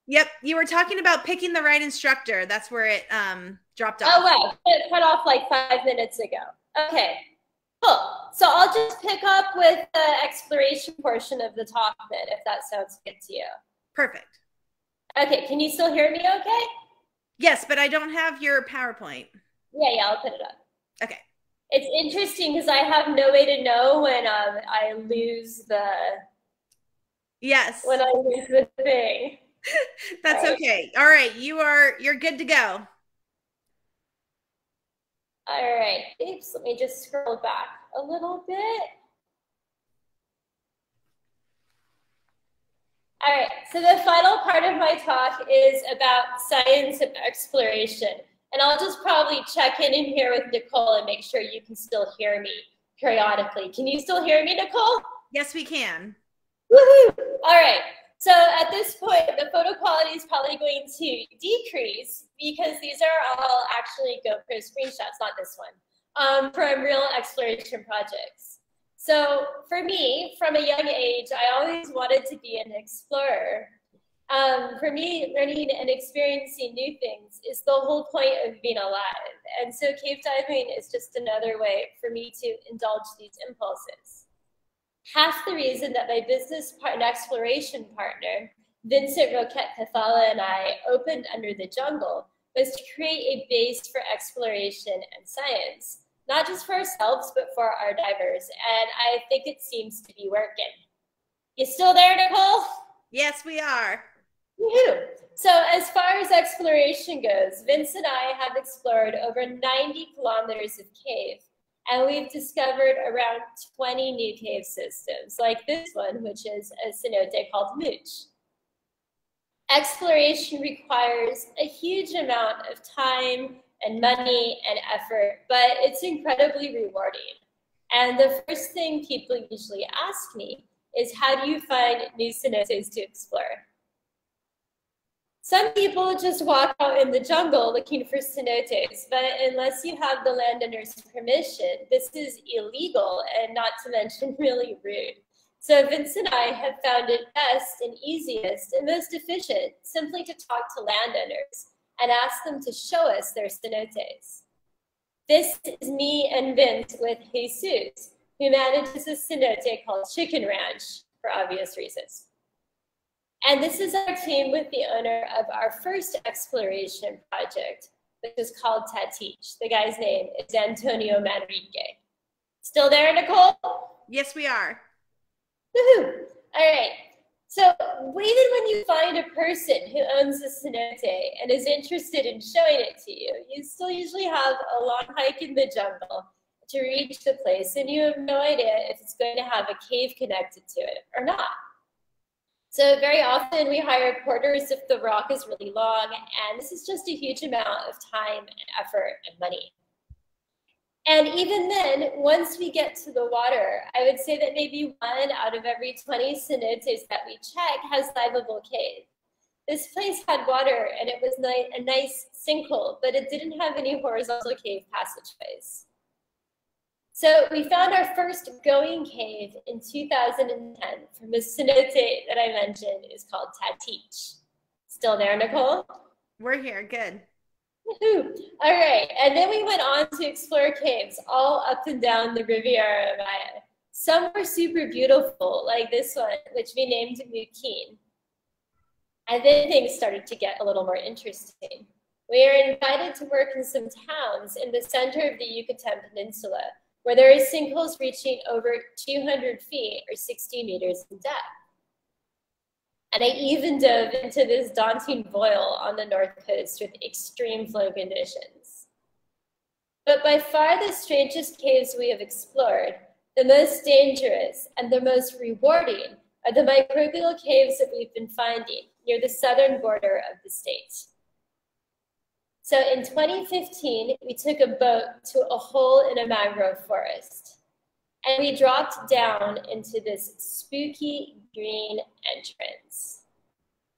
Speaker 1: Yep, you were talking about picking the right instructor. That's where it um, dropped off.
Speaker 2: Oh wow, it cut off like five minutes ago. Okay, cool. So I'll just pick up with the exploration portion of the talk then, if that sounds good to you.
Speaker 1: Perfect.
Speaker 2: Okay, can you still hear me? Okay.
Speaker 1: Yes, but I don't have your PowerPoint.
Speaker 2: Yeah, yeah, I'll put it up.
Speaker 1: Okay.
Speaker 2: It's interesting because I have no way to know when um, I lose the.
Speaker 1: Yes.
Speaker 2: When I lose the thing.
Speaker 1: That's okay. All right, you are you're good to go.
Speaker 2: All right. Oops, let me just scroll back a little bit. All right, so the final part of my talk is about science and exploration. And I'll just probably check in in here with Nicole and make sure you can still hear me periodically. Can you still hear me, Nicole?
Speaker 1: Yes, we can.
Speaker 2: Woohoo! All right. So at this point, the photo quality is probably going to decrease because these are all actually GoPro screenshots, not this one, um, from real exploration projects. So for me, from a young age, I always wanted to be an explorer. Um, for me, learning and experiencing new things is the whole point of being alive. And so cave diving is just another way for me to indulge these impulses. Half the reason that my business and exploration partner, Vincent Rouquette Cathala and I opened Under the Jungle was to create a base for exploration and science, not just for ourselves, but for our divers. And I think it seems to be working. You still there, Nicole?
Speaker 1: Yes, we are.
Speaker 2: Woohoo! So as far as exploration goes, Vince and I have explored over 90 kilometers of cave, and we've discovered around 20 new cave systems, like this one, which is a cenote called Mooch. Exploration requires a huge amount of time and money and effort, but it's incredibly rewarding. And the first thing people usually ask me is how do you find new cenotes to explore? Some people just walk out in the jungle looking for cenotes, but unless you have the landowner's permission, this is illegal and not to mention really rude. So Vince and I have found it best and easiest and most efficient simply to talk to landowners and ask them to show us their cenotes. This is me and Vince with Jesus, who manages a cenote called Chicken Ranch for obvious reasons. And this is our team with the owner of our first exploration project, which is called Tatich. The guy's name is Antonio Manrique. Still there, Nicole?
Speaker 1: Yes, we are.
Speaker 2: Woohoo! All right. So even when you find a person who owns a cenote and is interested in showing it to you, you still usually have a long hike in the jungle to reach the place, and you have no idea if it's going to have a cave connected to it or not. So very often we hire porters if the rock is really long, and this is just a huge amount of time and effort and money. And even then, once we get to the water, I would say that maybe one out of every 20 cenotes that we check has diveable cave. This place had water and it was a nice sinkhole, but it didn't have any horizontal cave passageways. So we found our first going cave in 2010 from a cenote that I mentioned is called Tatich. Still there, Nicole?
Speaker 1: We're here, good.
Speaker 2: All right, and then we went on to explore caves all up and down the Riviera Maya. Some were super beautiful, like this one, which we named Mukin. And then things started to get a little more interesting. We were invited to work in some towns in the center of the Yucatan Peninsula where there are sinkholes reaching over 200 feet or 60 meters in depth. And I even dove into this daunting boil on the north coast with extreme flow conditions. But by far the strangest caves we have explored, the most dangerous and the most rewarding are the microbial caves that we've been finding near the southern border of the state. So in 2015, we took a boat to a hole in a mangrove forest. And we dropped down into this spooky green entrance.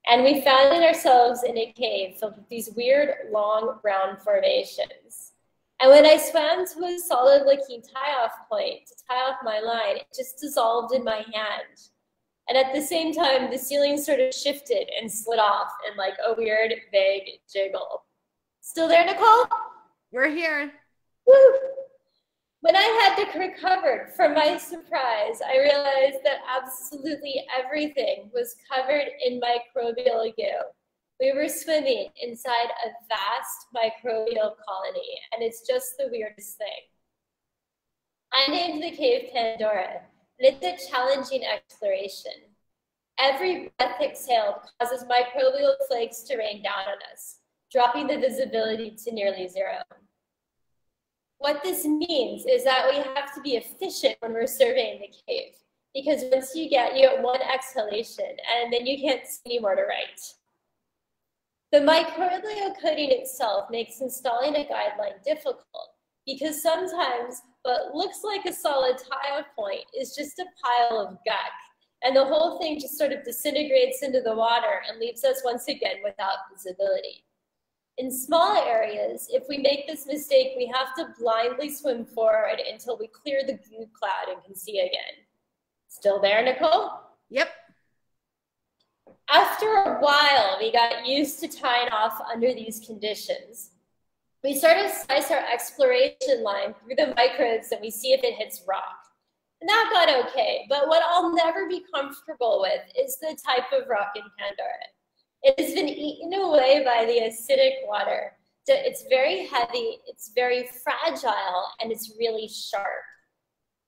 Speaker 2: And we found ourselves in a cave filled with these weird, long, brown formations. And when I swam to a solid looking tie off point to tie off my line, it just dissolved in my hand. And at the same time, the ceiling sort of shifted and slid off in like a weird, vague jiggle. Still there, Nicole?
Speaker 1: We're here.
Speaker 2: Woo! When I had to recover from my surprise, I realized that absolutely everything was covered in microbial goo. We were swimming inside a vast microbial colony, and it's just the weirdest thing. I named the cave Pandora, and it's a challenging exploration. Every breath exhaled causes microbial flakes to rain down on us dropping the visibility to nearly zero. What this means is that we have to be efficient when we're surveying the cave because once you get, you get one exhalation and then you can't see anymore to write. The microbial coating itself makes installing a guideline difficult because sometimes what looks like a solid tie-off point is just a pile of gunk and the whole thing just sort of disintegrates into the water and leaves us once again without visibility. In small areas, if we make this mistake, we have to blindly swim forward until we clear the goo cloud and can see again. Still there, Nicole?
Speaker 1: Yep.
Speaker 2: After a while, we got used to tying off under these conditions. We sort of slice our exploration line through the microbes and we see if it hits rock. And that got okay, but what I'll never be comfortable with is the type of rock in Pandora. It has been eaten away by the acidic water. So it's very heavy, it's very fragile, and it's really sharp.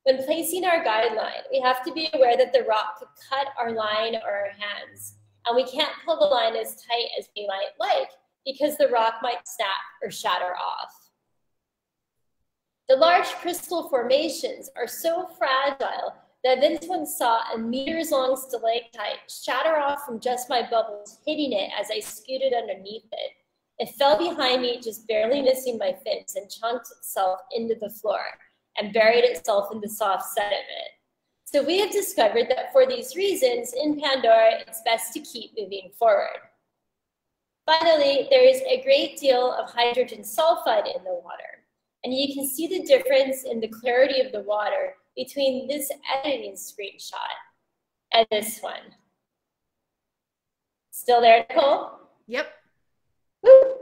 Speaker 2: When placing our guideline, we have to be aware that the rock could cut our line or our hands, and we can't pull the line as tight as we might like because the rock might snap or shatter off. The large crystal formations are so fragile that Vince saw a meters long stalactite shatter off from just my bubbles, hitting it as I scooted underneath it. It fell behind me, just barely missing my fins, and chunked itself into the floor and buried itself in the soft sediment. So we have discovered that for these reasons, in Pandora, it's best to keep moving forward. Finally, there is a great deal of hydrogen sulfide in the water. And you can see the difference in the clarity of the water between this editing screenshot and this one. Still there, Nicole?
Speaker 1: Yep.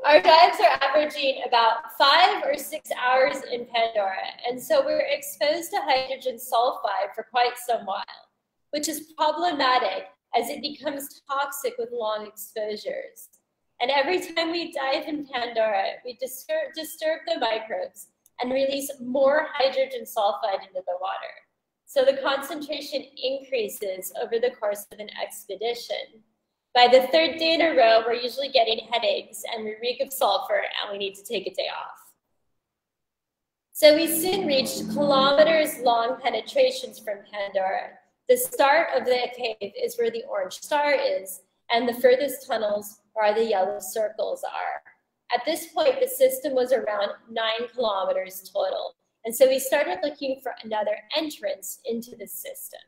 Speaker 2: Our dives are averaging about five or six hours in Pandora, and so we're exposed to hydrogen sulfide for quite some while, which is problematic as it becomes toxic with long exposures. And every time we dive in Pandora, we disturb, disturb the microbes and release more hydrogen sulfide into the water. So the concentration increases over the course of an expedition. By the third day in a row, we're usually getting headaches and we reek of sulfur and we need to take a day off. So we soon reached kilometers long penetrations from Pandora. The start of the cave is where the orange star is, and the furthest tunnels where the yellow circles are. At this point, the system was around nine kilometers total. And so we started looking for another entrance into the system.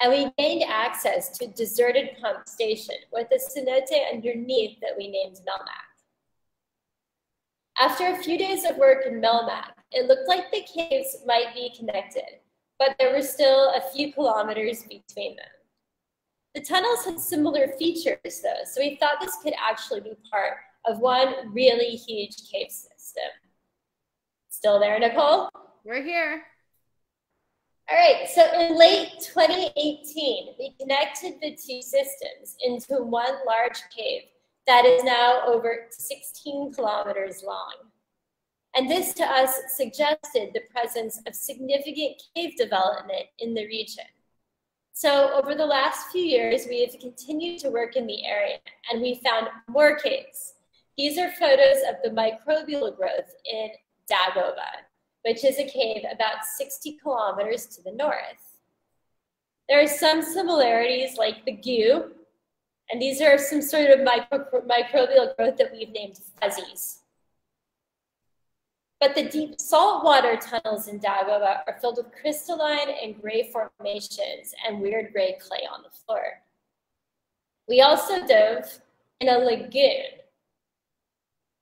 Speaker 2: And we gained access to deserted pump station with a cenote underneath that we named Melmac. After a few days of work in Melmac, it looked like the caves might be connected, but there were still a few kilometers between them. The tunnels had similar features though, so we thought this could actually be part of one really huge cave system. Still there, Nicole?
Speaker 1: We're here.
Speaker 2: All right, so in late 2018, we connected the two systems into one large cave that is now over 16 kilometers long. And this to us suggested the presence of significant cave development in the region. So over the last few years, we have continued to work in the area and we found more caves. These are photos of the microbial growth in Dagoba, which is a cave about 60 kilometers to the north. There are some similarities like the goo, and these are some sort of micro microbial growth that we've named fuzzies. But the deep saltwater tunnels in Dagoba are filled with crystalline and gray formations and weird gray clay on the floor. We also dove in a lagoon,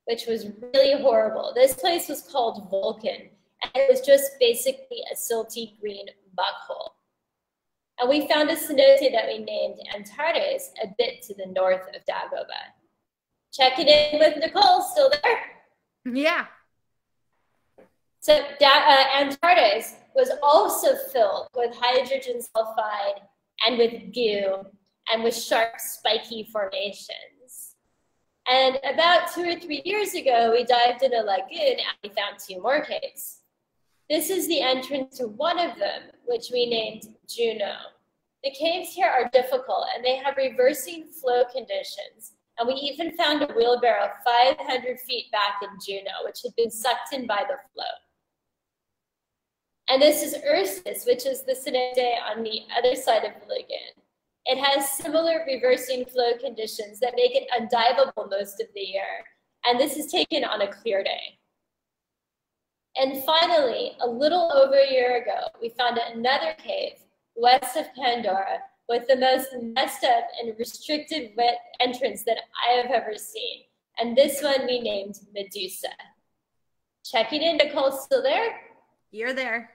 Speaker 2: which was really horrible. This place was called Vulcan, and it was just basically a silty green hole. And we found a cenote that we named Antares a bit to the north of Dagoba. Checking in with Nicole, still there?
Speaker 1: Yeah.
Speaker 2: So uh, Antares was also filled with hydrogen sulfide and with goo and with sharp spiky formations. And about two or three years ago, we dived in a lagoon and we found two more caves. This is the entrance to one of them, which we named Juno. The caves here are difficult and they have reversing flow conditions. And we even found a wheelbarrow 500 feet back in Juno, which had been sucked in by the flow. And this is Ursus, which is the cenote on the other side of the lagoon. It has similar reversing flow conditions that make it undiveable most of the year. And this is taken on a clear day. And finally, a little over a year ago, we found another cave west of Pandora with the most messed up and restricted wet entrance that I have ever seen. and this one we named Medusa. Checking in, Nicole, still there?
Speaker 1: You're there.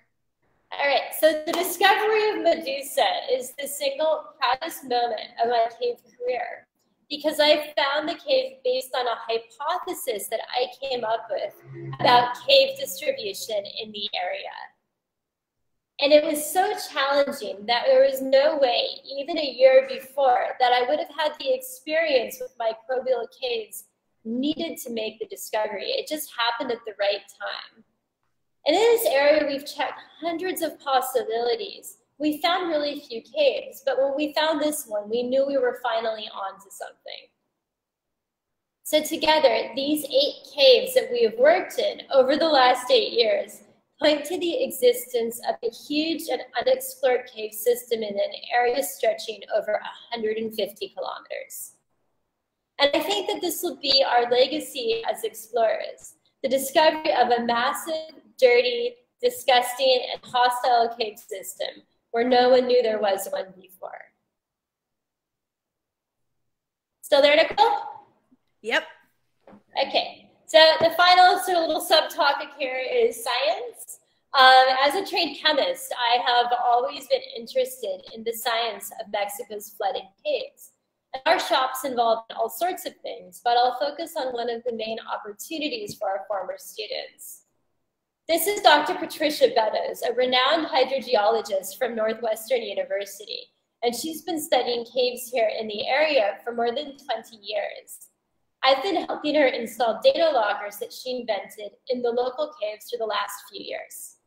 Speaker 2: All right, so the discovery of Medusa is the single proudest moment of my cave career because I found the cave based on a hypothesis that I came up with about cave distribution in the area. And it was so challenging that there was no way, even a year before, that I would have had the experience with microbial caves needed to make the discovery. It just happened at the right time. And in this area, we've checked hundreds of possibilities. We found really few caves, but when we found this one, we knew we were finally onto something. So together, these eight caves that we have worked in over the last eight years point to the existence of a huge and unexplored cave system in an area stretching over 150 kilometers. And I think that this will be our legacy as explorers, the discovery of a massive, dirty, disgusting, and hostile cave system where no one knew there was one before. Still there, Nicole?
Speaker 1: Yep.
Speaker 2: Okay. So the final sort of little subtopic here is science. Um, as a trained chemist, I have always been interested in the science of Mexico's flooded caves. And our shops involve all sorts of things, but I'll focus on one of the main opportunities for our former students. This is Dr. Patricia Beddows, a renowned hydrogeologist from Northwestern University, and she's been studying caves here in the area for more than 20 years. I've been helping her install data loggers that she invented in the local caves for the last few years.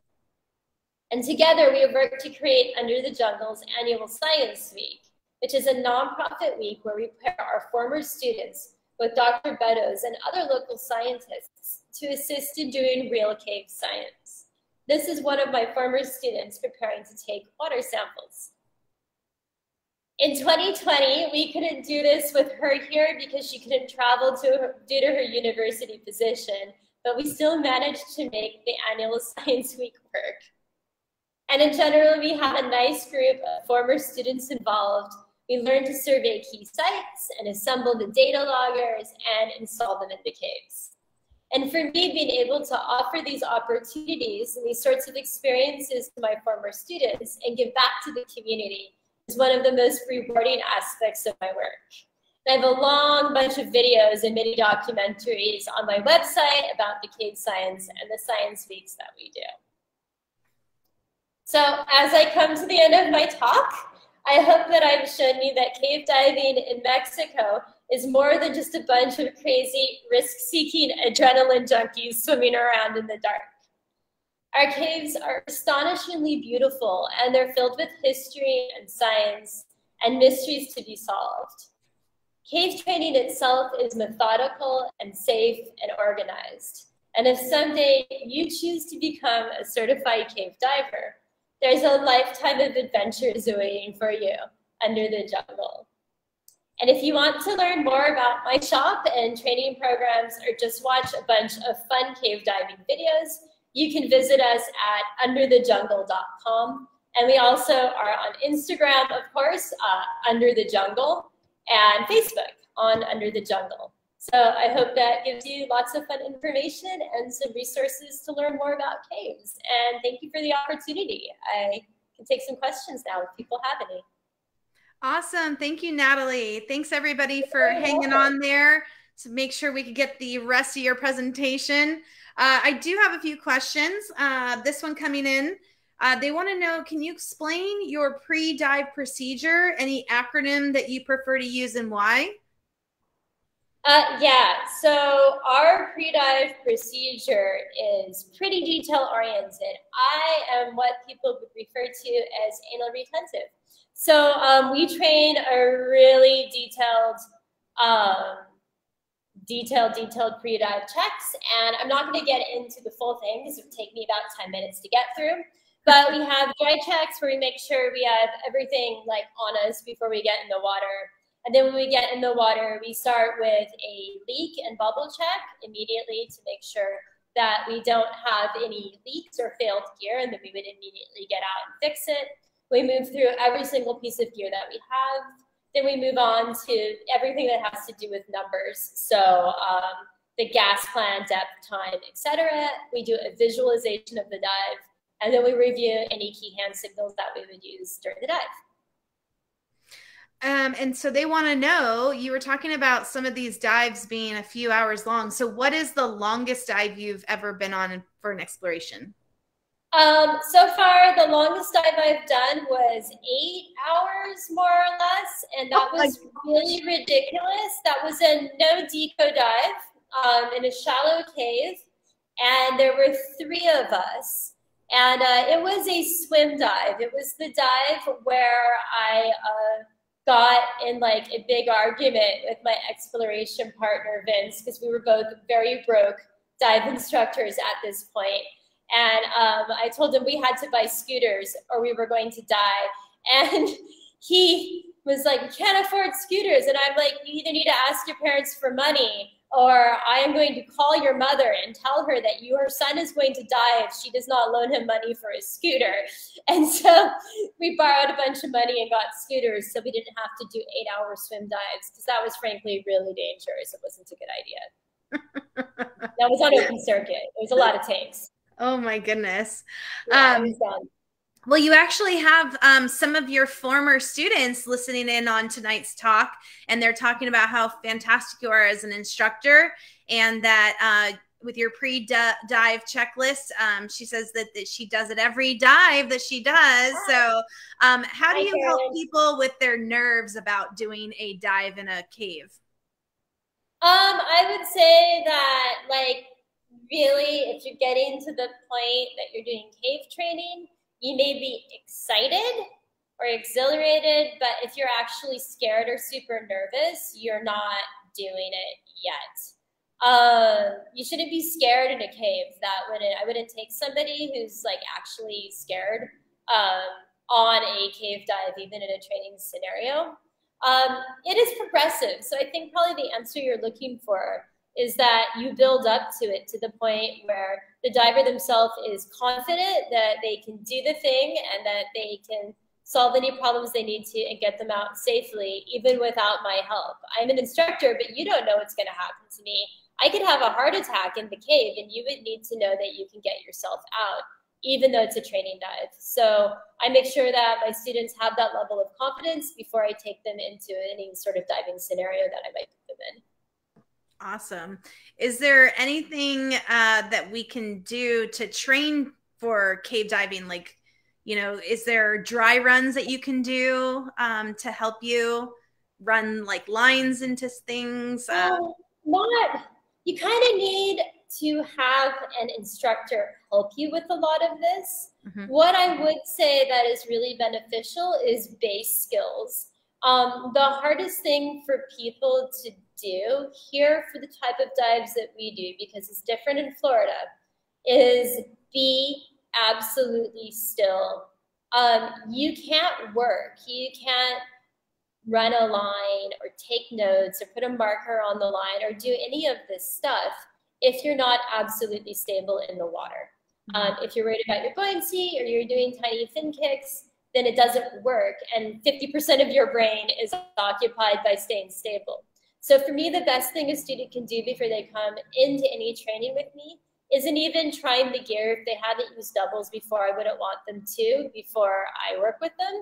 Speaker 2: And together we have worked to create Under the Jungle's annual Science Week, which is a nonprofit week where we pair our former students with Dr. Beddows and other local scientists to assist in doing real cave science. This is one of my former students preparing to take water samples. In 2020, we couldn't do this with her here because she couldn't travel to her, due to her university position, but we still managed to make the annual Science Week work. And in general, we have a nice group of former students involved. We learned to survey key sites and assemble the data loggers and install them in the caves. And for me, being able to offer these opportunities and these sorts of experiences to my former students and give back to the community is one of the most rewarding aspects of my work. I have a long bunch of videos and mini documentaries on my website about the cave science and the science weeks that we do. So as I come to the end of my talk, I hope that I've shown you that cave diving in Mexico is more than just a bunch of crazy, risk-seeking adrenaline junkies swimming around in the dark. Our caves are astonishingly beautiful and they're filled with history and science and mysteries to be solved. Cave training itself is methodical and safe and organized. And if someday you choose to become a certified cave diver, there's a lifetime of adventures awaiting for you under the jungle. And if you want to learn more about my shop and training programs or just watch a bunch of fun cave diving videos, you can visit us at underthejungle.com. And we also are on Instagram, of course, uh, Under the Jungle, and Facebook on Under the Jungle. So I hope that gives you lots of fun information and some resources to learn more about caves. And thank you for the opportunity. I can take some questions now if people have any.
Speaker 1: Awesome. Thank you, Natalie. Thanks everybody for hanging on there to make sure we could get the rest of your presentation. Uh, I do have a few questions. Uh, this one coming in. Uh, they want to know, can you explain your pre-dive procedure, any acronym that you prefer to use and why?
Speaker 2: Uh, yeah, so our pre-dive procedure is pretty detail oriented. I am what people would refer to as anal retentive. So um, we train a really detailed um, detailed, detailed pre-dive checks. And I'm not going to get into the full thing because it would take me about 10 minutes to get through. But we have dry checks where we make sure we have everything like on us before we get in the water. And then when we get in the water, we start with a leak and bubble check immediately to make sure that we don't have any leaks or failed gear, and then we would immediately get out and fix it. We move through every single piece of gear that we have. then we move on to everything that has to do with numbers. So um, the gas plan, depth, time, etc. We do a visualization of the dive, and then we review any key hand signals that we would use during the dive.
Speaker 1: Um, and so they want to know you were talking about some of these dives being a few hours long. So, what is the longest dive you've ever been on for an exploration?
Speaker 2: Um, so far, the longest dive I've done was eight hours, more or less, and that oh was really ridiculous. That was a no deco dive um, in a shallow cave, and there were three of us. And uh, it was a swim dive. It was the dive where I uh, got in like a big argument with my exploration partner, Vince, because we were both very broke dive instructors at this point. And um, I told him we had to buy scooters or we were going to die. And he was like, "You can't afford scooters." And I'm like, "You either need to ask your parents for money or I am going to call your mother and tell her that your son is going to die if she does not loan him money for a scooter. And so we borrowed a bunch of money and got scooters so we didn't have to do eight hour swim dives because that was frankly really dangerous. It wasn't a good idea. that was on open circuit. It was a lot of takes.
Speaker 1: Oh my goodness. Yeah, um, well, you actually have um, some of your former students listening in on tonight's talk, and they're talking about how fantastic you are as an instructor, and that uh, with your pre-dive checklist, um, she says that, that, she does it every dive that she does. So, um, how do you help people with their nerves about doing a dive in a cave?
Speaker 2: Um, I would say that, like, really, if you're getting to the point that you're doing cave training you may be excited or exhilarated, but if you're actually scared or super nervous, you're not doing it yet. Um, you shouldn't be scared in a cave. That wouldn't I wouldn't take somebody who's like actually scared um, on a cave dive, even in a training scenario. Um, it is progressive, so I think probably the answer you're looking for is that you build up to it to the point where the diver themselves is confident that they can do the thing and that they can solve any problems they need to and get them out safely, even without my help. I'm an instructor, but you don't know what's going to happen to me. I could have a heart attack in the cave, and you would need to know that you can get yourself out, even though it's a training dive. So I make sure that my students have that level of confidence before I take them into any sort of diving scenario that I might put them in.
Speaker 1: Awesome. Is there anything uh, that we can do to train for cave diving? Like, you know, is there dry runs that you can do um, to help you run like lines into things?
Speaker 2: Uh, not. You kind of need to have an instructor help you with a lot of this. Mm-hmm. What I would say that is really beneficial is base skills. Um, the hardest thing for people to do here for the type of dives that we do, because it's different in Florida, is be absolutely still. Um, you can't work, you can't run a line or take notes or put a marker on the line or do any of this stuff if you're not absolutely stable in the water. Mm-hmm. Um, if you're worried about your buoyancy or you're doing tiny fin kicks, then it doesn't work. And 50% of your brain is occupied by staying stable. So for me, the best thing a student can do before they come into any training with me isn't even trying the gear. If they haven't used doubles before, I wouldn't want them to before I work with them.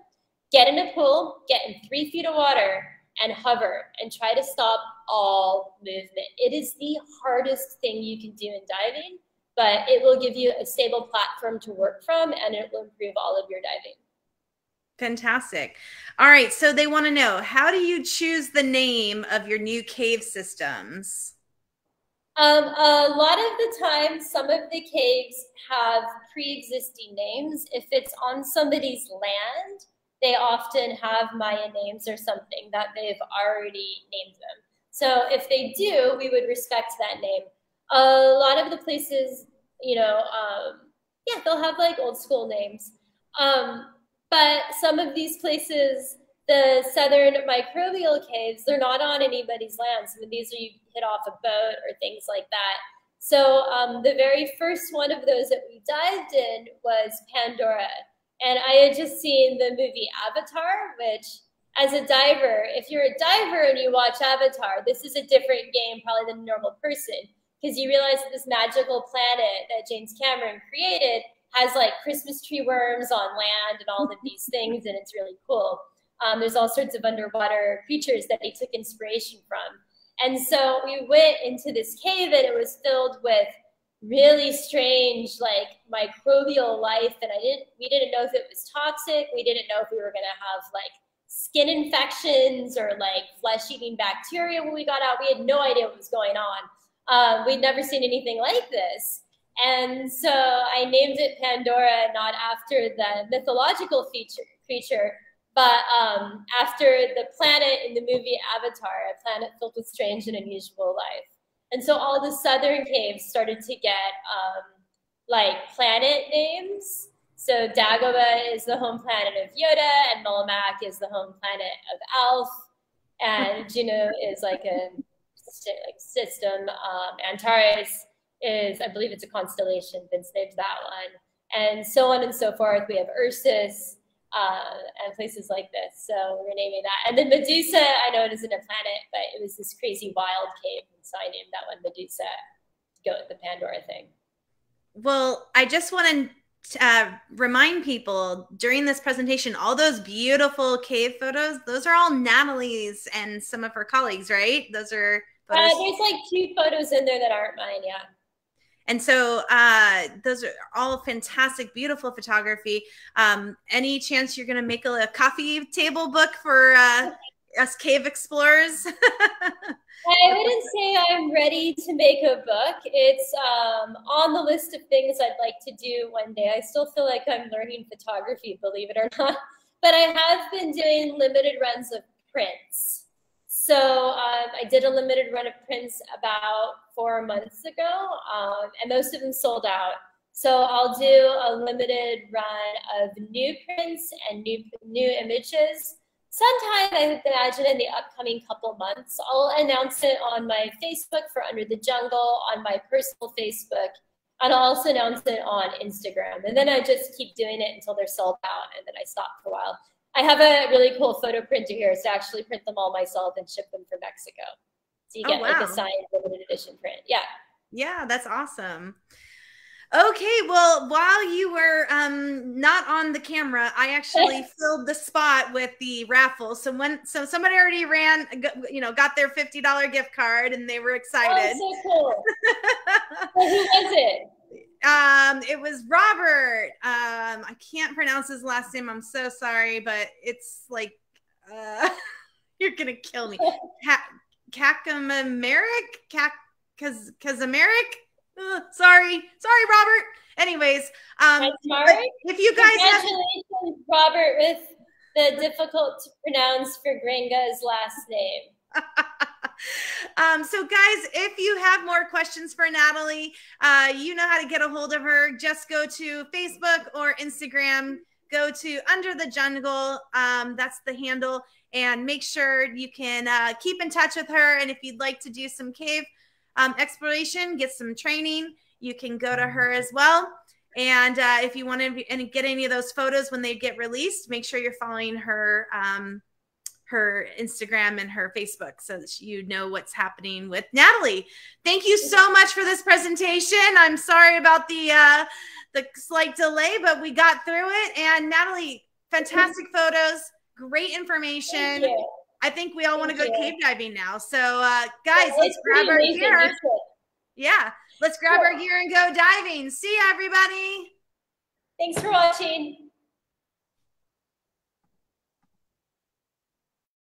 Speaker 2: Get in a pool, get in three feet of water, and hover and try to stop all movement. It is the hardest thing you can do in diving, but it will give you a stable platform to work from and it will improve all of your diving.
Speaker 1: Fantastic. All right. So they want to know how do you choose the name of your new cave systems?
Speaker 2: Um, a lot of the time, some of the caves have pre existing names. If it's on somebody's land, they often have Maya names or something that they've already named them. So if they do, we would respect that name. A lot of the places, you know, um, yeah, they'll have like old school names. Um, but some of these places, the southern microbial caves, they're not on anybody's land. These are you hit off a boat or things like that. So um, the very first one of those that we dived in was Pandora. And I had just seen the movie Avatar, which as a diver, if you're a diver and you watch Avatar, this is a different game probably than a normal person because you realize that this magical planet that James Cameron created has like Christmas tree worms on land and all of these things, and it's really cool. Um, there's all sorts of underwater creatures that they took inspiration from. And so we went into this cave and it was filled with really strange like microbial life and I didn't we didn't know if it was toxic. We didn't know if we were gonna have like skin infections or like flesh eating bacteria when we got out. We had no idea what was going on. Um, we'd never seen anything like this. And so I named it Pandora, not after the mythological feature, creature, but um, after the planet in the movie Avatar, a planet filled with strange and unusual life. And so all the southern caves started to get um, like planet names. So Dagobah is the home planet of Yoda, and Melmac is the home planet of Alf, and Juno is like a like system. Um, Antares is, I believe, it's a constellation. Vince named that one, and so on and so forth. We have Ursus uh, and places like this. So we're naming that. And then Medusa, I know it isn't a planet, but it was this crazy wild cave. And so I named that one Medusa go with the Pandora thing.
Speaker 1: Well, I just want to uh, remind people during this presentation, all those beautiful cave photos, those are all Natalie's and some of her colleagues, right? Those are
Speaker 2: uh, there's like two photos in there that aren't mine, yeah.
Speaker 1: And so uh, those are all fantastic, beautiful photography. Um, any chance you're going to make a, a, coffee table book for uh, us cave explorers?
Speaker 2: I wouldn't say I'm ready to make a book. It's um, on the list of things I'd like to do one day. I still feel like I'm learning photography, believe it or not. But I have been doing limited runs of prints. So um, I did a limited run of prints about four months ago, um, and most of them sold out. So I'll do a limited run of new prints and new new images. Sometime I imagine in the upcoming couple months, I'll announce it on my Facebook for Under the Jungle, on my personal Facebook, and I'll also announce it on Instagram. And then I just keep doing it until they're sold out, and then I stop for a while. I have a really cool photo printer here to actually print them all myself and ship them from Mexico. So you oh, get oh, wow. like a signed limited edition print. Yeah.
Speaker 1: Yeah, that's awesome. Okay, well, while you were um, not on the camera, I actually filled the spot with the raffle. So when so somebody already ran, you know, got their fifty dollar gift card, and they were excited.
Speaker 2: Oh, so cool! well, who was it?
Speaker 1: Um, it was Robert. Um, I can't pronounce his last name. I'm so sorry, but it's like uh, you're gonna kill me. Kakameric, Kak, Kaz, Kazameric. Uh, sorry, sorry, Robert. Anyways, um, if you guys
Speaker 2: congratulations, have... Robert, with the difficult to pronounce for Gringa's last name.
Speaker 1: um, so, guys, if you have more questions for Natalie, uh, you know how to get a hold of her. Just go to Facebook or Instagram. Go to Under the Jungle. Um, that's the handle. And make sure you can uh, keep in touch with her. And if you'd like to do some cave um, exploration, get some training, you can go to her as well. And uh, if you want to get any of those photos when they get released, make sure you're following her um, her Instagram and her Facebook so that you know what's happening with Natalie. Thank you so much for this presentation. I'm sorry about the uh, the slight delay, but we got through it. And Natalie, fantastic photos, great information. I think we all want to go cave diving now. So, uh, guys, yeah, let's grab our gear. Yeah, let's grab our gear and go diving. See you, everybody.
Speaker 2: Thanks for watching.